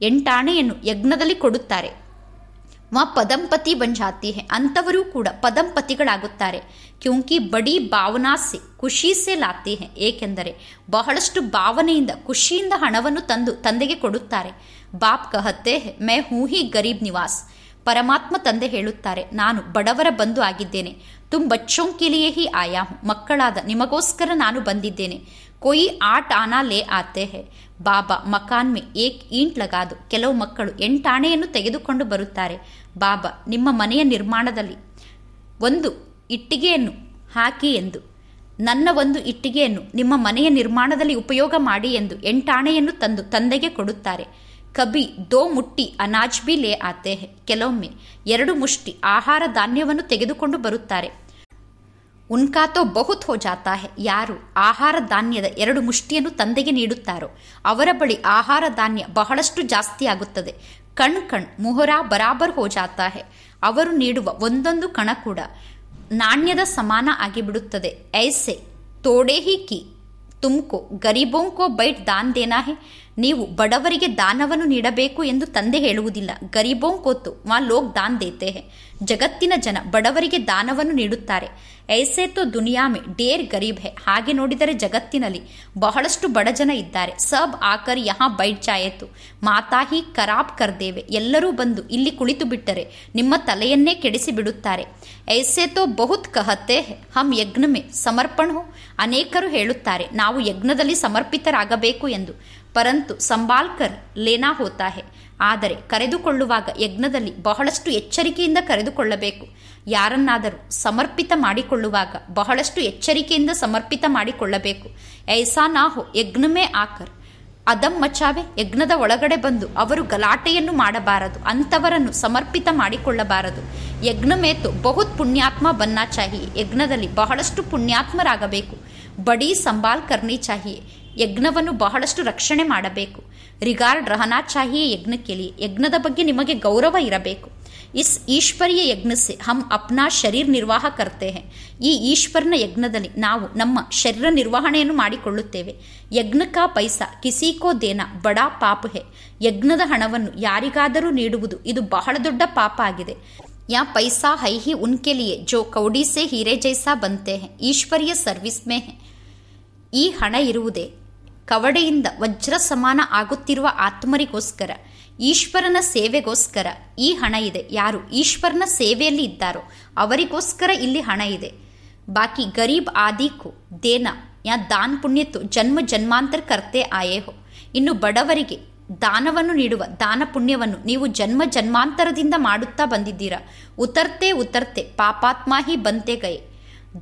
ಎಂಟಾಣೆಯನ್ನು ಯಜ್ಞದಲ್ಲಿ ಕೊಡುತ್ತಾರೆ. ವಾ ಪದಂಪತಿ ಬಂಜಾತಿ ಹೇ ಅಂಥವರೂ ಕೂಡ ಪದಂಪತಿಗಳಾಗುತ್ತಾರೆ. ಕ್ಯೂಂಕಿ ಬಡಿ ಭಾವನಾಸೆ ಖುಷಿ ಸೆ ಲಾತಿ ಹೇ ಏಕೆಂದರೆ ಬಹಳಷ್ಟು ಭಾವನೆಯಿಂದ, ಖುಷಿಯಿಂದ ಹಣವನ್ನು ತಂದು ತಂದೆಗೆ ಕೊಡುತ್ತಾರೆ. ಬಾಪ್ ಕಹತ್ತೆ ಮೈ ಹೂ ಹಿ ಗರೀಬ್ ನಿವಾಸ್. ಪರಮಾತ್ಮ ತಂದೆ ಹೇಳುತ್ತಾರೆ, ನಾನು ಬಡವರ ಬಂಧು ಆಗಿದ್ದೇನೆ. ತುಂಬ ಬಚ್ಚೋಂ ಕಿಲಿಯೇ ಹಿ ಆಯಾ ಹೂಂ ಮಕ್ಕಳಾದ ನಿಮಗೋಸ್ಕರ ನಾನು ಬಂದಿದ್ದೇನೆ. ಕೊಯಿ ಆಟ ಆನಾ ಲೇ ಆತೆ ಹೇ. ಬಾಬಾ ಮಕಾನ್ ಮೇ ಏಕ್ ಈಂಟ್ ಲಗಾದು. ಕೆಲವು ಮಕ್ಕಳು ಎಂಟಾಣೆಯನ್ನು ತೆಗೆದುಕೊಂಡು ಬರುತ್ತಾರೆ. ಬಾಬಾ, ನಿಮ್ಮ ಮನೆಯ ನಿರ್ಮಾಣದಲ್ಲಿ ಒಂದು ಇಟ್ಟಿಗೆಯನ್ನು ಹಾಕಿ ಎಂದು. ನನ್ನ ಒಂದು ಇಟ್ಟಿಗೆಯನ್ನು ನಿಮ್ಮ ಮನೆಯ ನಿರ್ಮಾಣದಲ್ಲಿ ಉಪಯೋಗ ಮಾಡಿ ಎಂದು ಎಂಟಾಣೆಯನ್ನು ತಂದು ತಂದೆಗೆ ಕೊಡುತ್ತಾರೆ. ಕಬಿ ದೋ ಮುಟ್ಟಿ ಅನಾಜ್ ಬಿ ಲೇ ಆತೆ ಕೆಲವೊಮ್ಮೆ ಎರಡು ಮುಷ್ಟಿ ಆಹಾರ ಧಾನ್ಯವನ್ನು ತೆಗೆದುಕೊಂಡು ಬರುತ್ತಾರೆ. ಉನ್ಕಾ ತೋ ಬಹುತ್ ಹೋ ಜಾತಾ ಯಾರು ಆಹಾರ ಧಾನ್ಯದ ಎರಡು ಮುಷ್ಟಿಯನ್ನು ತಂದೆಗೆ ನೀಡುತ್ತಾರೋ ಅವರ ಬಳಿ ಆಹಾರ ಧಾನ್ಯ ಬಹಳಷ್ಟು ಜಾಸ್ತಿ ಆಗುತ್ತದೆ. ಕಣ್ ಕಣ್ ಮುಹರಾ ಬರಾಬರ್ ಹೋ ಜಾತಾ ಅವರು ನೀಡುವ ಒಂದೊಂದು ಕಣ ಕೂಡ ನಾಣ್ಯದ ಸಮಾನ ಆಗಿಬಿಡುತ್ತದೆ. ಐಸೆ ತೋಡೆ ಹಿ ಕಿ ತುಮ್ಕೋ ಗರೀಬೋಂಕೋ ಬೈಟ್ ದಾನ್ ದೇನಾ ಹೇ. ನೀವು ಬಡವರಿಗೆ ದಾನವನ್ನು ನೀಡಬೇಕು ಎಂದು ತಂದೆ ಹೇಳುವುದಿಲ್ಲ. ಗರೀಬೋಂ ಕೋತು ಮಾ ಲೋಕ್ ದಾನ್ ದೇತೆ ಹೇ ಜಗತ್ತಿನ ಜನ ಬಡವರಿಗೆ ದಾನವನ್ನು ನೀಡುತ್ತಾರೆ. ಐಸೆ ತೋ ದುನಿಯಾ ಮೇ ಡೇರ್ ಗರೀಬ್ ಹೇ. ಹಾಗೆ ನೋಡಿದರೆ ಜಗತ್ತಿನಲ್ಲಿ ಬಹಳಷ್ಟು ಬಡ ಜನ ಇದ್ದಾರೆ. ಸಬ್ ಆಕರ್ ಯಹಾ ಬೈಟ್ ಚಾಯೇತು ಮಾತಾ ಹಿ ಖರಾಬ್ ಕರ್ದೇವೆ ಎಲ್ಲರೂ ಬಂದು ಇಲ್ಲಿ ಕುಳಿತು ಬಿಟ್ಟರೆ ನಿಮ್ಮ ತಲೆಯನ್ನೇ ಕೆಡಿಸಿ ಬಿಡುತ್ತಾರೆ. ಐಸೆ ತೋ ಬಹುತ್ ಕಹತೆ ಹಮ್ ಯಜ್ಞ ಮೇ ಸಮರ್ಪಣ್ ಹೋ. ಅನೇಕರು ಹೇಳುತ್ತಾರೆ, ನಾವು ಯಜ್ಞದಲ್ಲಿ ಸಮರ್ಪಿತರಾಗಬೇಕು ಎಂದು. ಪರಂತು ಸಂಬಾಲ್ಕರ್ ಲೇನಾ ಹೋತಾ ಹೇ ಆದರೆ ಕರೆದುಕೊಳ್ಳುವಾಗ ಯಜ್ಞದಲ್ಲಿ ಬಹಳಷ್ಟು ಎಚ್ಚರಿಕೆಯಿಂದ ಕರೆದುಕೊಳ್ಳಬೇಕು. ಯಾರನ್ನಾದರೂ ಸಮರ್ಪಿತ ಮಾಡಿಕೊಳ್ಳುವಾಗ ಬಹಳಷ್ಟು ಎಚ್ಚರಿಕೆಯಿಂದ ಸಮರ್ಪಿತ ಮಾಡಿಕೊಳ್ಳಬೇಕು. ಐಸಾ ನಾಹೋ ಯಜ್ಞಮೇ ಆಕರ್. ಅದಂ ಮಚಾವೆ ಯಜ್ಞದ ಒಳಗಡೆ ಬಂದು ಅವರು ಗಲಾಟೆಯನ್ನು ಮಾಡಬಾರದು, ಅಂಥವರನ್ನು ಸಮರ್ಪಿತ ಮಾಡಿಕೊಳ್ಳಬಾರದು. ಯಜ್ಞ ಮೇತು ಬಹುತ್ ಪುಣ್ಯಾತ್ಮ ಬನ್ನಾ ಚಾಹಿಯೇ. ಯಜ್ಞದಲ್ಲಿ ಬಹಳಷ್ಟು ಪುಣ್ಯಾತ್ಮರಾಗಬೇಕು. ಬಡೀ ಸಂಬಾಲ್ ಕರ್ನಿ ಚಾಹಿಯೆ. ಯಜ್ಞವನ್ನು ಬಹಳಷ್ಟು ರಕ್ಷಣೆ ಮಾಡಬೇಕು. ರಿಗಾರ್ಡ್ ರಹನಾಚಾಹಿಯ ಯಜ್ಞಕ್ಕೆಲಿ ಯಜ್ಞಕ್ಕೆ ಯಜ್ಞದ ಬಗ್ಗೆ ನಿಮಗೆ ಗೌರವ ಇರಬೇಕು. ಇಸ್ ಈಶ್ವರೀಯ ಯಜ್ಞಸೆ ಹಮ್ ಅಪ್ನಾ ಶರೀರ್ ನಿರ್ವಾಹ ಕರ್ತೆ ಹೇ ಈ ಈಶ್ವರನ ಯಜ್ಞದಲ್ಲಿ ನಾವು ನಮ್ಮ ಶರೀರ ನಿರ್ವಹಣೆಯನ್ನು ಮಾಡಿಕೊಳ್ಳುತ್ತೇವೆ. ಯಜ್ಞಕ ಪೈಸಾ, ಕಿಸಿಕೋ ದೇನ, ಬಡಾ ಪಾಪ ಹೇ ಯಜ್ಞದ ಹಣವನ್ನು ಯಾರಿಗಾದರೂ ನೀಡುವುದು ಇದು ಬಹಳ ದೊಡ್ಡ ಪಾಪ ಆಗಿದೆ ಯಾ ಪೈಸಾ ಹೈ ಹಿ ಉನ್ಕೆ ಲಿಯೆ ಜೋ ಕೌಡಿ ಸೆ ಹೀರೆ ಜೈಸಾ ಬಂತೆ ಈಶ್ವರೀಯ ಸರ್ವಿಸ್ ಮೇ ಈ ಹಣ ಇರುವುದೇ ಕವಡೆಯಿಂದ ವಜ್ರ ಸಮಾನ ಆಗುತ್ತಿರುವ ಆತ್ಮರಿಗೋಸ್ಕರ, ಈಶ್ವರನ ಸೇವೆಗೋಸ್ಕರ ಈ ಹಣ ಇದೆ. ಯಾರು ಈಶ್ವರನ ಸೇವೆಯಲ್ಲಿ ಇದ್ದಾರೋ ಅವರಿಗೋಸ್ಕರ ಇಲ್ಲಿ ಹಣ ಇದೆ. ಬಾಕಿ ಗರೀಬ್ ಆದಿಕು ದೇನ, ಯಾ ದಾನ್ ಪುಣ್ಯತ್ತು ಜನ್ಮ ಜನ್ಮಾಂತರ ಕರ್ತೆ ಆಯೇಹೋ. ಇನ್ನು ಬಡವರಿಗೆ ದಾನವನ್ನು ನೀಡುವ ದಾನ ಪುಣ್ಯವನ್ನು ನೀವು ಜನ್ಮ ಜನ್ಮಾಂತರದಿಂದ ಮಾಡುತ್ತಾ ಬಂದಿದ್ದೀರಾ? ಉತರ್ತೆ ಉತರ್ತೆ ಪಾಪಾತ್ಮ ಹಿ ಬಂತೆ ಗಯೆ.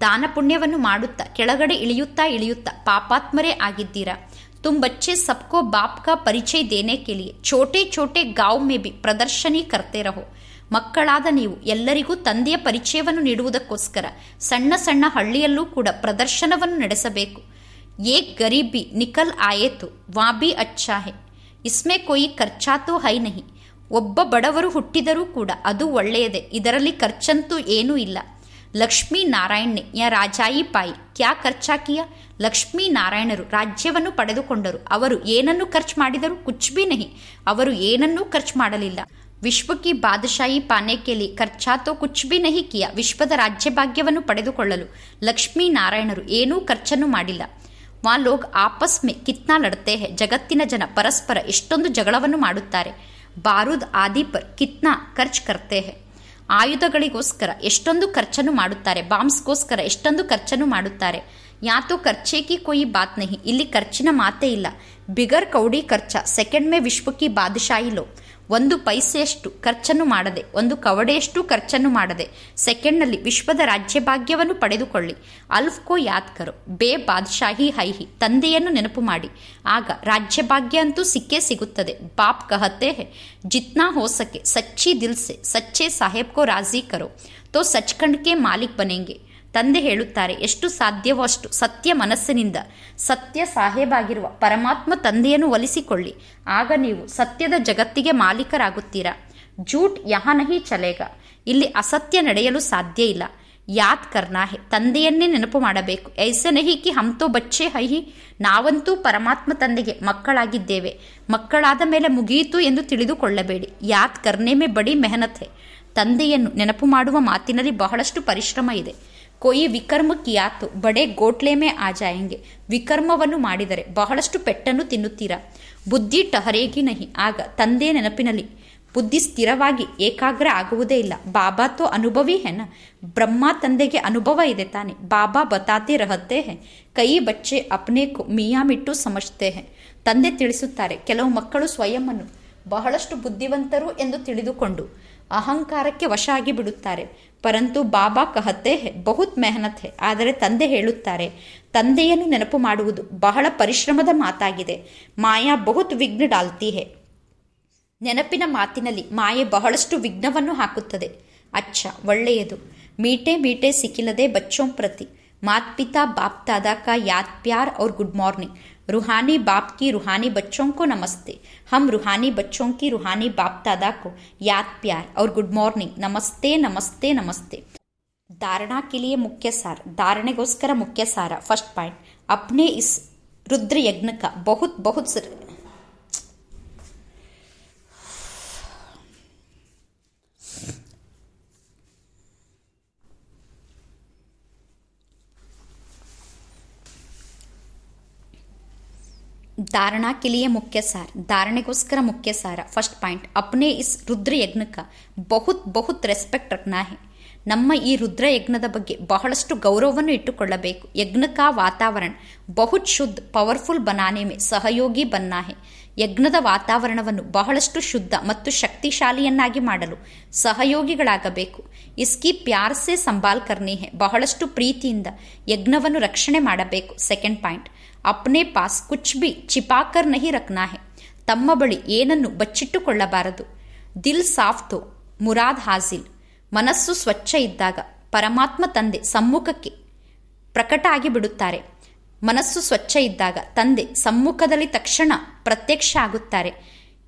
ದಾನ ಪುಣ್ಯವನ್ನು ಮಾಡುತ್ತಾ, ಕೆಳಗಡೆ ಇಳಿಯುತ್ತಾ ಇಳಿಯುತ್ತಾ ಪಾಪಾತ್ಮರೇ ಆಗಿದ್ದೀರಾ? तुम बच्चे सबको बाप का परिचय देने के लिए छोटे छोटे गांव में भी ಪ್ರದರ್ಶನಿ ಕರ್ತೆ ರಹೋ ಮಕ್ಕಳಾದ ನೀವು ಎಲ್ಲರಿಗೂ ತಂದೆಯ ಪರಿಚಯವನ್ನು ನೀಡುವುದಕ್ಕೋಸ್ಕರ ಸಣ್ಣ ಸಣ್ಣ ಹಳ್ಳಿಯಲ್ಲೂ ಕೂಡ ಪ್ರದರ್ಶನವನ್ನು ನಡೆಸಬೇಕು ಏಕ್ ಗರೀಬಿ ನಿಕಲ್ ಆಯೇತು ವಾ ಬಿ ಅಚ್ಚಾ ಹೇ ಇಸ್ಮೆ ಕೊಯಿ ಖರ್ಚಾತೋ ಹೈ ನಹಿ ಒಬ್ಬ ಬಡವರು ಹುಟ್ಟಿದರೂ ಕೂಡ ಅದು ಒಳ್ಳೆಯದೇ ಇದರಲ್ಲಿ ಖರ್ಚಂತೂ ಏನೂ ಇಲ್ಲ ಲಕ್ಷ್ಮೀ ನಾರಾಯಣ್ನೆ ಯಾ ರಾಜಾಯಿ ಪಾಯಿ. ಕ್ಯಾ ಖರ್ಚಾ ಕಿಯ? ಲಕ್ಷ್ಮೀ ನಾರಾಯಣರು ರಾಜ್ಯವನ್ನು ಪಡೆದುಕೊಂಡರು. ಅವರು ಏನನ್ನು ಖರ್ಚು ಮಾಡಿದರು? ಕುಚ್ ಬಿ ನಹಿ. ಅವರು ಏನನ್ನೂ ಖರ್ಚು ಮಾಡಲಿಲ್ಲ. ವಿಶ್ವಕಿ ಬಾದಶಾಹಿ ಪಾನೆ ಕೇಲಿ ಖರ್ಚಾತೋ ಕುಚ್ ಬಿ ನಹಿ ಕಿಯ. ವಿಶ್ವದ ರಾಜ್ಯ ಭಾಗ್ಯವನ್ನು ಪಡೆದುಕೊಳ್ಳಲು ಲಕ್ಷ್ಮೀ ನಾರಾಯಣರು ಏನೂ ಖರ್ಚನ್ನು ಮಾಡಿಲ್ಲ. ವಾ ಲೋಕ್ ಆಪಸ್ ಮೇ ಕಿತ್ನಾ ಲಡತೆ ಹೇ. ಜಗತ್ತಿನ ಜನ ಪರಸ್ಪರ ಎಷ್ಟೊಂದು ಜಗಳವನ್ನು ಮಾಡುತ್ತಾರೆ. ಬಾರೂದ್ ಆದಿ ಪರ್ ಕಿತ್ನಾ ಖರ್ಚ್ ಕರ್ತೆ ಹೇ. ಆಯುಧಗಳಿಗೋಸ್ಕರ ಎಷ್ಟೊಂದು ಖರ್ಚನ್ನು ಮಾಡುತ್ತಾರೆ, ಬಾಂಬ್ಸ್ಗೋಸ್ಕರ ಎಷ್ಟೊಂದು ಖರ್ಚನ್ನು ಮಾಡುತ್ತಾರೆ. ಯಾತೋ ಖರ್ಚೆ ಕಿ ಕೊಯಿ ಬಾತ್ ನಹಿ, ಇಲ್ಲಿ ಖರ್ಚಿನ ಮಾತೇ ಇಲ್ಲ. ಬಿಗರ್ ಕೌಡಿ ಖರ್ಚ ಸೆಕೆಂಡ್ ಮೇ ವಿಶ್ವಕಿ ಬಾದಶಾಹಿಲೋ ಒಂದು ಪೈಸೆಯಷ್ಟು ಖರ್ಚನ್ನು ಮಾಡದೆ, ಒಂದು ಕವಡೆಯಷ್ಟು ಖರ್ಚನ್ನು ಮಾಡದೆ, ಸೆಕೆಂಡ್ನಲ್ಲಿ ವಿಶ್ವದ ರಾಜ್ಯಭಾಗ್ಯವನ್ನು ಪಡೆದುಕೊಳ್ಳಿ. ಅಲ್ಫ್ ಕೋ ಯಾತ್ಕರು ಕರೋ ಬೇ ಬಾದ್ಶಾಹಿ ಹೈಹಿ ತಂದೆಯನ್ನು ನೆನಪು ಮಾಡಿ. ಆಗ ರಾಜ್ಯಭಾಗ್ಯ ಅಂತೂ ಸಿಕ್ಕೇ ಸಿಗುತ್ತದೆ. ಬಾಪ್ ಕಹತೆ ಹೇ, ಜಿತ್ನಾ ಹೋಸಕ್ಕೆ ಸಕೆ ಸಚ್ಚಿ ದಿಲ್ಸೆ, ಸಚ್ಚೆ ಸಾಹೇಬ್ ಕೋ ರಾಜಿ ಕರೋ ತೋ ಸಚ್ಖಂಡ್ಕೆ ಮಾಲಿಕ್ ಬನೆಂಗೆ. ತಂದೆ ಹೇಳುತ್ತಾರೆ, ಎಷ್ಟು ಸಾಧ್ಯವೋ ಅಷ್ಟು ಸತ್ಯ ಮನಸ್ಸಿನಿಂದ. ಸತ್ಯ ಸಾಹೇಬಾಗಿರುವ ಪರಮಾತ್ಮ ತಂದೆಯನ್ನು ಒಲಿಸಿಕೊಳ್ಳಿ. ಆಗ ನೀವು ಸತ್ಯದ ಜಗತ್ತಿಗೆ ಮಾಲೀಕರಾಗುತ್ತೀರಾ. ಜೂಟ್ ಯಹನಹಿ ಚಲೇಗ. ಇಲ್ಲಿ ಅಸತ್ಯ ನಡೆಯಲು ಸಾಧ್ಯ ಇಲ್ಲ. ಯಾತ್ ಕರ್ನಾ ಹೇ ತಂದೆಯನ್ನೇ ನೆನಪು ಮಾಡಬೇಕು. ಐಸನಹಿ ಕಿ ಹಮ್ತೋ ಬಚ್ಚೆ ಹೈಹಿ ನಾವಂತೂ ಪರಮಾತ್ಮ ತಂದೆಗೆ ಮಕ್ಕಳಾಗಿದ್ದೇವೆ. ಮಕ್ಕಳಾದ ಮೇಲೆ ಮುಗಿಯಿತು ಎಂದು ತಿಳಿದುಕೊಳ್ಳಬೇಡಿ. ಯಾತ್ ಕರ್ನೆ ಮೇ ಬಡಿ ಮೆಹನತ್ ತಂದೆಯನ್ನು ನೆನಪು ಮಾಡುವ ಮಾತಿನಲ್ಲಿ ಬಹಳಷ್ಟು ಪರಿಶ್ರಮ ಇದೆ. ಕೊಯಿ ವಿಕರ್ಮ ಕಿಯಾತು ಬಡೆ ಗೋಟ್ಲೆ ಮೇ ಆ ಜಾಯಂಗೆ ವಿಕರ್ಮವನ್ನು ಮಾಡಿದರೆ ಬಹಳಷ್ಟು ಪೆಟ್ಟನ್ನು ತಿನ್ನುತ್ತೀರಾ ಬುದ್ಧಿ ಟಹರೇಗಿ ನಹಿ ಆಗ ತಂದೆ ನೆನಪಿನಲ್ಲಿ ಬುದ್ಧಿ ಸ್ಥಿರವಾಗಿ ಏಕಾಗ್ರ ಆಗುವುದೇ ಇಲ್ಲ ಬಾಬಾ ತೋ ಅನುಭವಿ ಹೆನ ಬ್ರಹ್ಮ ತಂದೆಗೆ ಅನುಭವ ಇದೆ ತಾನೆ ಬಾಬಾ ಬತಾತೆ ರಹತೆ ಹೆ ಕೈ ಬಚ್ಚೆ ಅಪ್ನೆ ಕು ಮಿಯಾ ಮಿಟ್ಟು ಸಮಜ್ತೆ ಹೆ ತಂದೆ ತಿಳಿಸುತ್ತಾರೆ ಕೆಲವು ಮಕ್ಕಳು ಸ್ವಯಂ ಬಹಳಷ್ಟು ಬುದ್ಧಿವಂತರು ಎಂದು ತಿಳಿದುಕೊಂಡು ಅಹಂಕಾರಕ್ಕೆ ವಶ ಆಗಿ ಬಿಡುತ್ತಾರೆ. ಪರಂತು ಬಾಬಾ ಕಹತೆ ಬಹುತ್ ಮೆಹನತ್ ಹೆ. ಆದರೆ ತಂದೆ ಹೇಳುತ್ತಾರೆ, ತಂದೆಯನ್ನು ನೆನಪು ಮಾಡುವುದು ಬಹಳ ಪರಿಶ್ರಮದ ಮಾತಾಗಿದೆ. ಮಾಯಾ ಬಹುತ್ ವಿಘ್ನ ಡಾಲ್ತಿ ಹೆ. ನೆನಪಿನ ಮಾತಿನಲ್ಲಿ ಮಾಯೆ ಬಹಳಷ್ಟು ವಿಘ್ನವನ್ನು ಹಾಕುತ್ತದೆ. ಅಚ್ಚ, ಒಳ್ಳೆಯದು. ಮೀಟೆ ಮೀಟೆ ಸಿಕ್ಕಿಲ್ಲದೆ ಬಚ್ಚೋಂ ಪ್ರತಿ. मात पिता बाप दादा का याद, प्यार और गुड मॉर्निंग। रूहानी बाप की रूहानी बच्चों को नमस्ते। हम रूहानी बच्चों की रूहानी बाप दादा को याद, प्यार और गुड मॉर्निंग। नमस्ते नमस्ते नमस्ते। धारणा के लिए मुख्य सार धारणेಗೋಸ್ಕರ मुख्य सारा। फ़र्स्ट पॉइंट, अपने इस रुद्र यज्ञ का बहुत बहुत ಧಾರಣಾ ಕಿಲಿಯ ಮುಖ್ಯ ಸಾರ ಧಾರಣೆಗೋಸ್ಕರ ಮುಖ್ಯ ಸಾರ ಫಸ್ಟ್ ಪಾಯಿಂಟ್ ಅಪ್ನೆ ಇಸ್ ರುದ್ರ ಯಜ್ಞಕ್ಕ ಬಹುತ್ ಬಹುತ್ ರೆಸ್ಪೆಕ್ಟ್ ರಕ್ನಾ ನಮ್ಮ ಈ ರುದ್ರ ಯಜ್ಞದ ಬಗ್ಗೆ ಬಹಳಷ್ಟು ಗೌರವವನ್ನು ಇಟ್ಟುಕೊಳ್ಳಬೇಕು. ಯಜ್ಞಕ ವಾತಾವರಣ. ಬಹುತ್ ಶುದ್ಧ ಪವರ್ಫುಲ್ ಬನಾನೇಮೆ ಸಹಯೋಗಿ ಬನ್ನಾಹೆ. ಯಜ್ಞದ ವಾತಾವರಣವನ್ನು ಬಹಳಷ್ಟು ಶುದ್ಧ ಮತ್ತು ಶಕ್ತಿಶಾಲಿಯನ್ನಾಗಿ ಮಾಡಲು ಸಹಯೋಗಿಗಳಾಗಬೇಕು. ಇಸ್ಕಿ ಪ್ಯಾರ್ಸೆ ಸೆ ಸಂಭಾಲ್ ಬಹಳಷ್ಟು ಪ್ರೀತಿಯಿಂದ ಯಜ್ಞವನ್ನು ರಕ್ಷಣೆ ಮಾಡಬೇಕು. ಸೆಕೆಂಡ್ ಪಾಯಿಂಟ್, ಅಪ್ನೆ ಪಾಸ್ ಕುಚ್ ಬಿ ಚಿಪಾಕರ್ ನಹಿ ರಕ್ನಾಹೆ. ತಮ್ಮ ಬಳಿ ಏನನ್ನು ಬಚ್ಚಿಟ್ಟುಕೊಳ್ಳಬಾರದು. ದಿಲ್ ಸಾಫ್ ತೋ, ಮುರಾದ್ ಹಾಸಿಲ್. ಮನಸ್ಸು ಸ್ವಚ್ಛ ಇದ್ದಾಗ ಪರಮಾತ್ಮ ತಂದೆ ಸಮ್ಮುಖಕ್ಕೆ ಪ್ರಕಟ ಆಗಿ ಬಿಡುತ್ತಾರೆ ಮನಸ್ಸು ಸ್ವಚ್ಛ ಇದ್ದಾಗ ತಂದೆ ಸಮ್ಮುಖದಲ್ಲಿ ತಕ್ಷಣ ಪ್ರತ್ಯಕ್ಷ ಆಗುತ್ತಾರೆ.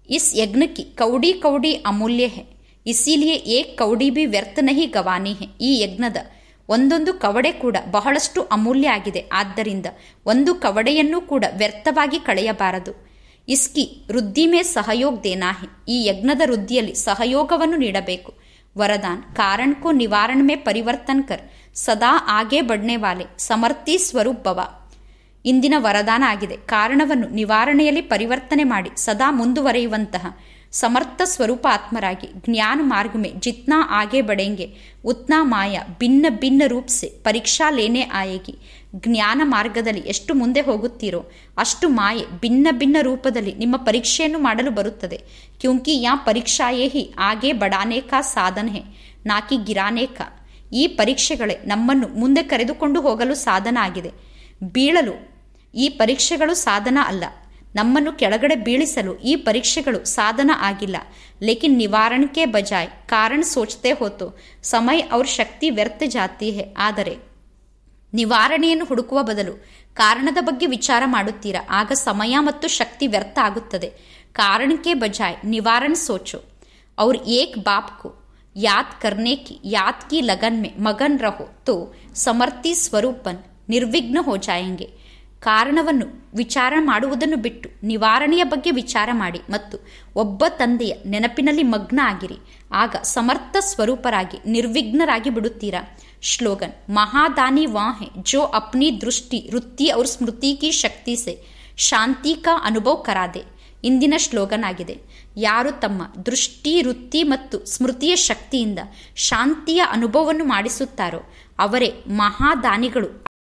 ಇಸ್ ಯಜ್ಞಕ್ಕೆ ಕೌಡಿ ಕೌಡಿ ಅಮೂಲ್ಯ ಹೆ. ಇಸಿಲಿಯೇ ಏಕ್ ಕೌಡಿ ಬಿ ವ್ಯರ್ಥ ನಹಿ ಗವಾನಿ ಹೆ. ಈ ಯಜ್ಞದ ಒಂದೊಂದು ಕವಡೆ ಕೂಡ ಬಹಳಷ್ಟು ಅಮೂಲ್ಯ ಆಗಿದೆ. ಆದ್ದರಿಂದ ಒಂದು ಕವಡೆಯನ್ನು ಕೂಡ ವ್ಯರ್ಥವಾಗಿ ಕಳೆಯಬಾರದು. ಇಸ್ಕಿ ವೃದ್ಧಿ ಮೇ ಸಹಯೋಗ ದೇನಾಹೆ ಈ ಯಜ್ಞದ ವೃದ್ಧಿಯಲ್ಲಿ ಸಹಯೋಗವನ್ನು ನೀಡಬೇಕು. ವರದಾನ್ ಕಾರಣಕ್ಕೂ ನಿವಾರಣೆ ಮೇ ಪರಿವರ್ತನ್ ಕರ್. ಸದಾ ಆಗೇ ಬಡ್ನೆ ವಾಲೆ. ಸಮರ್ಥಿ ಸ್ವರೂಪವ ಇಂದಿನ ವರದಾನ ಆಗಿದೆ. ಕಾರಣವನ್ನು ನಿವಾರಣೆಯಲ್ಲಿ ಪರಿವರ್ತನೆ ಮಾಡಿ ಸದಾ ಮುಂದುವರೆಯುವಂತಹ ಸಮರ್ಥ ಸ್ವರೂಪ ಆತ್ಮರಾಗಿ ಜ್ಞಾನ ಮಾರ್ಗಮೆ ಜಿತ್ನಾ ಆಗೆ ಬಡೆಂಗೆ, ಉತ್ನಾ ಮಾಯ ಭಿನ್ನ ಭಿನ್ನ ರೂಪ್ಸೆ ಪರೀಕ್ಷಾ ಲೇನೆ ಆಯೇಗಿ. ಜ್ಞಾನ ಮಾರ್ಗದಲ್ಲಿ ಎಷ್ಟು ಮುಂದೆ ಹೋಗುತ್ತೀರೋ ಅಷ್ಟು ಮಾಯೆ ಭಿನ್ನ ಭಿನ್ನ ರೂಪದಲ್ಲಿ ನಿಮ್ಮ ಪರೀಕ್ಷೆಯನ್ನು ಮಾಡಲು ಬರುತ್ತದೆ. ಕ್ಯೂಂಕಿ ಯಾ ಪರೀಕ್ಷಾಯೇ ಹಿ ಆಗೆ ಬಡಾನೇಕ ಸಾಧನೆ ನಾಕಿ ಗಿರಾನೇಕ. ಈ ಪರೀಕ್ಷೆಗಳೇ ನಮ್ಮನ್ನು ಮುಂದೆ ಕರೆದುಕೊಂಡು ಹೋಗಲು ಸಾಧನ ಆಗಿದೆ. ಬೀಳಲು ಈ ಪರೀಕ್ಷೆಗಳು ಸಾಧನ ಅಲ್ಲ ನಮ್ಮನ್ನು ಕೆಳಗಡೆ ಬೀಳಿಸಲು ಈ ಪರೀಕ್ಷೆಗಳು ಸಾಧನ ಆಗಿಲ್ಲ ಲೇಕಿನ್ ನಿವಾರಣೆ ಕೆ ಬಜಾಯ್ ಕಾರಣ ಸೋಚತೆ ಹೋತು ಸಮಯ ಅವ್ರ ಶಕ್ತಿ ವ್ಯರ್ಥ ಜಾತಿ ಹೇ ಆದರೆ ನಿವಾರಣೆಯನ್ನು ಹುಡುಕುವ ಬದಲು ಕಾರಣದ ಬಗ್ಗೆ ವಿಚಾರ ಮಾಡುತ್ತೀರಾ ಆಗ ಸಮಯ ಮತ್ತು ಶಕ್ತಿ ವ್ಯರ್ಥ ಆಗುತ್ತದೆ ಕಾರಣಕ್ಕೆ ಬಜಾಯ್ ನಿವಾರಣೆ ಸೋಚೋ और एक बाप को याद करने की याद की लगन में मगन रहो तो समर्थी ಸ್ವರೂಪನ್ ನಿರ್ವಿಘ್ನ ಹೋ ಜಾಯಂಗೆ ಕಾರಣವನ್ನು ವಿಚಾರ ಮಾಡುವುದನ್ನು ಬಿಟ್ಟು ನಿವಾರಣೆಯ ಬಗ್ಗೆ ವಿಚಾರ ಮಾಡಿ ಮತ್ತು ಒಬ್ಬ ತಂದೆಯ ನೆನಪಿನಲ್ಲಿ ಮಗ್ನ ಆಗಿರಿ ಆಗ ಸಮರ್ಥ ಸ್ವರೂಪರಾಗಿ ನಿರ್ವಿಘ್ನರಾಗಿ ಬಿಡುತ್ತೀರಾ? ಶ್ಲೋಗನ್, ಮಹಾದಾನಿ ವಾಹೆ, ಜೋ ಅಪ್ನಿ ದೃಷ್ಟಿ ವೃತ್ತಿ ಅವ್ರ ಸ್ಮೃತಿ ಕಿ ಶಕ್ತಿ ಸೆ, ಶಾಂತಿ ಕಾ ಅನುಭವ ಕರಾದೆ. ಇಂದಿನ ಶ್ಲೋಗನ್ ಆಗಿದೆ. ಯಾರು ತಮ್ಮ ದೃಷ್ಟಿ, ವೃತ್ತಿ ಮತ್ತು ಸ್ಮೃತಿಯ ಶಕ್ತಿಯಿಂದ ಶಾಂತಿಯ ಅನುಭವವನ್ನು ಮಾಡಿಸುತ್ತಾರೋ, ಅವರೇ ಮಹಾದಾನಿಗಳು.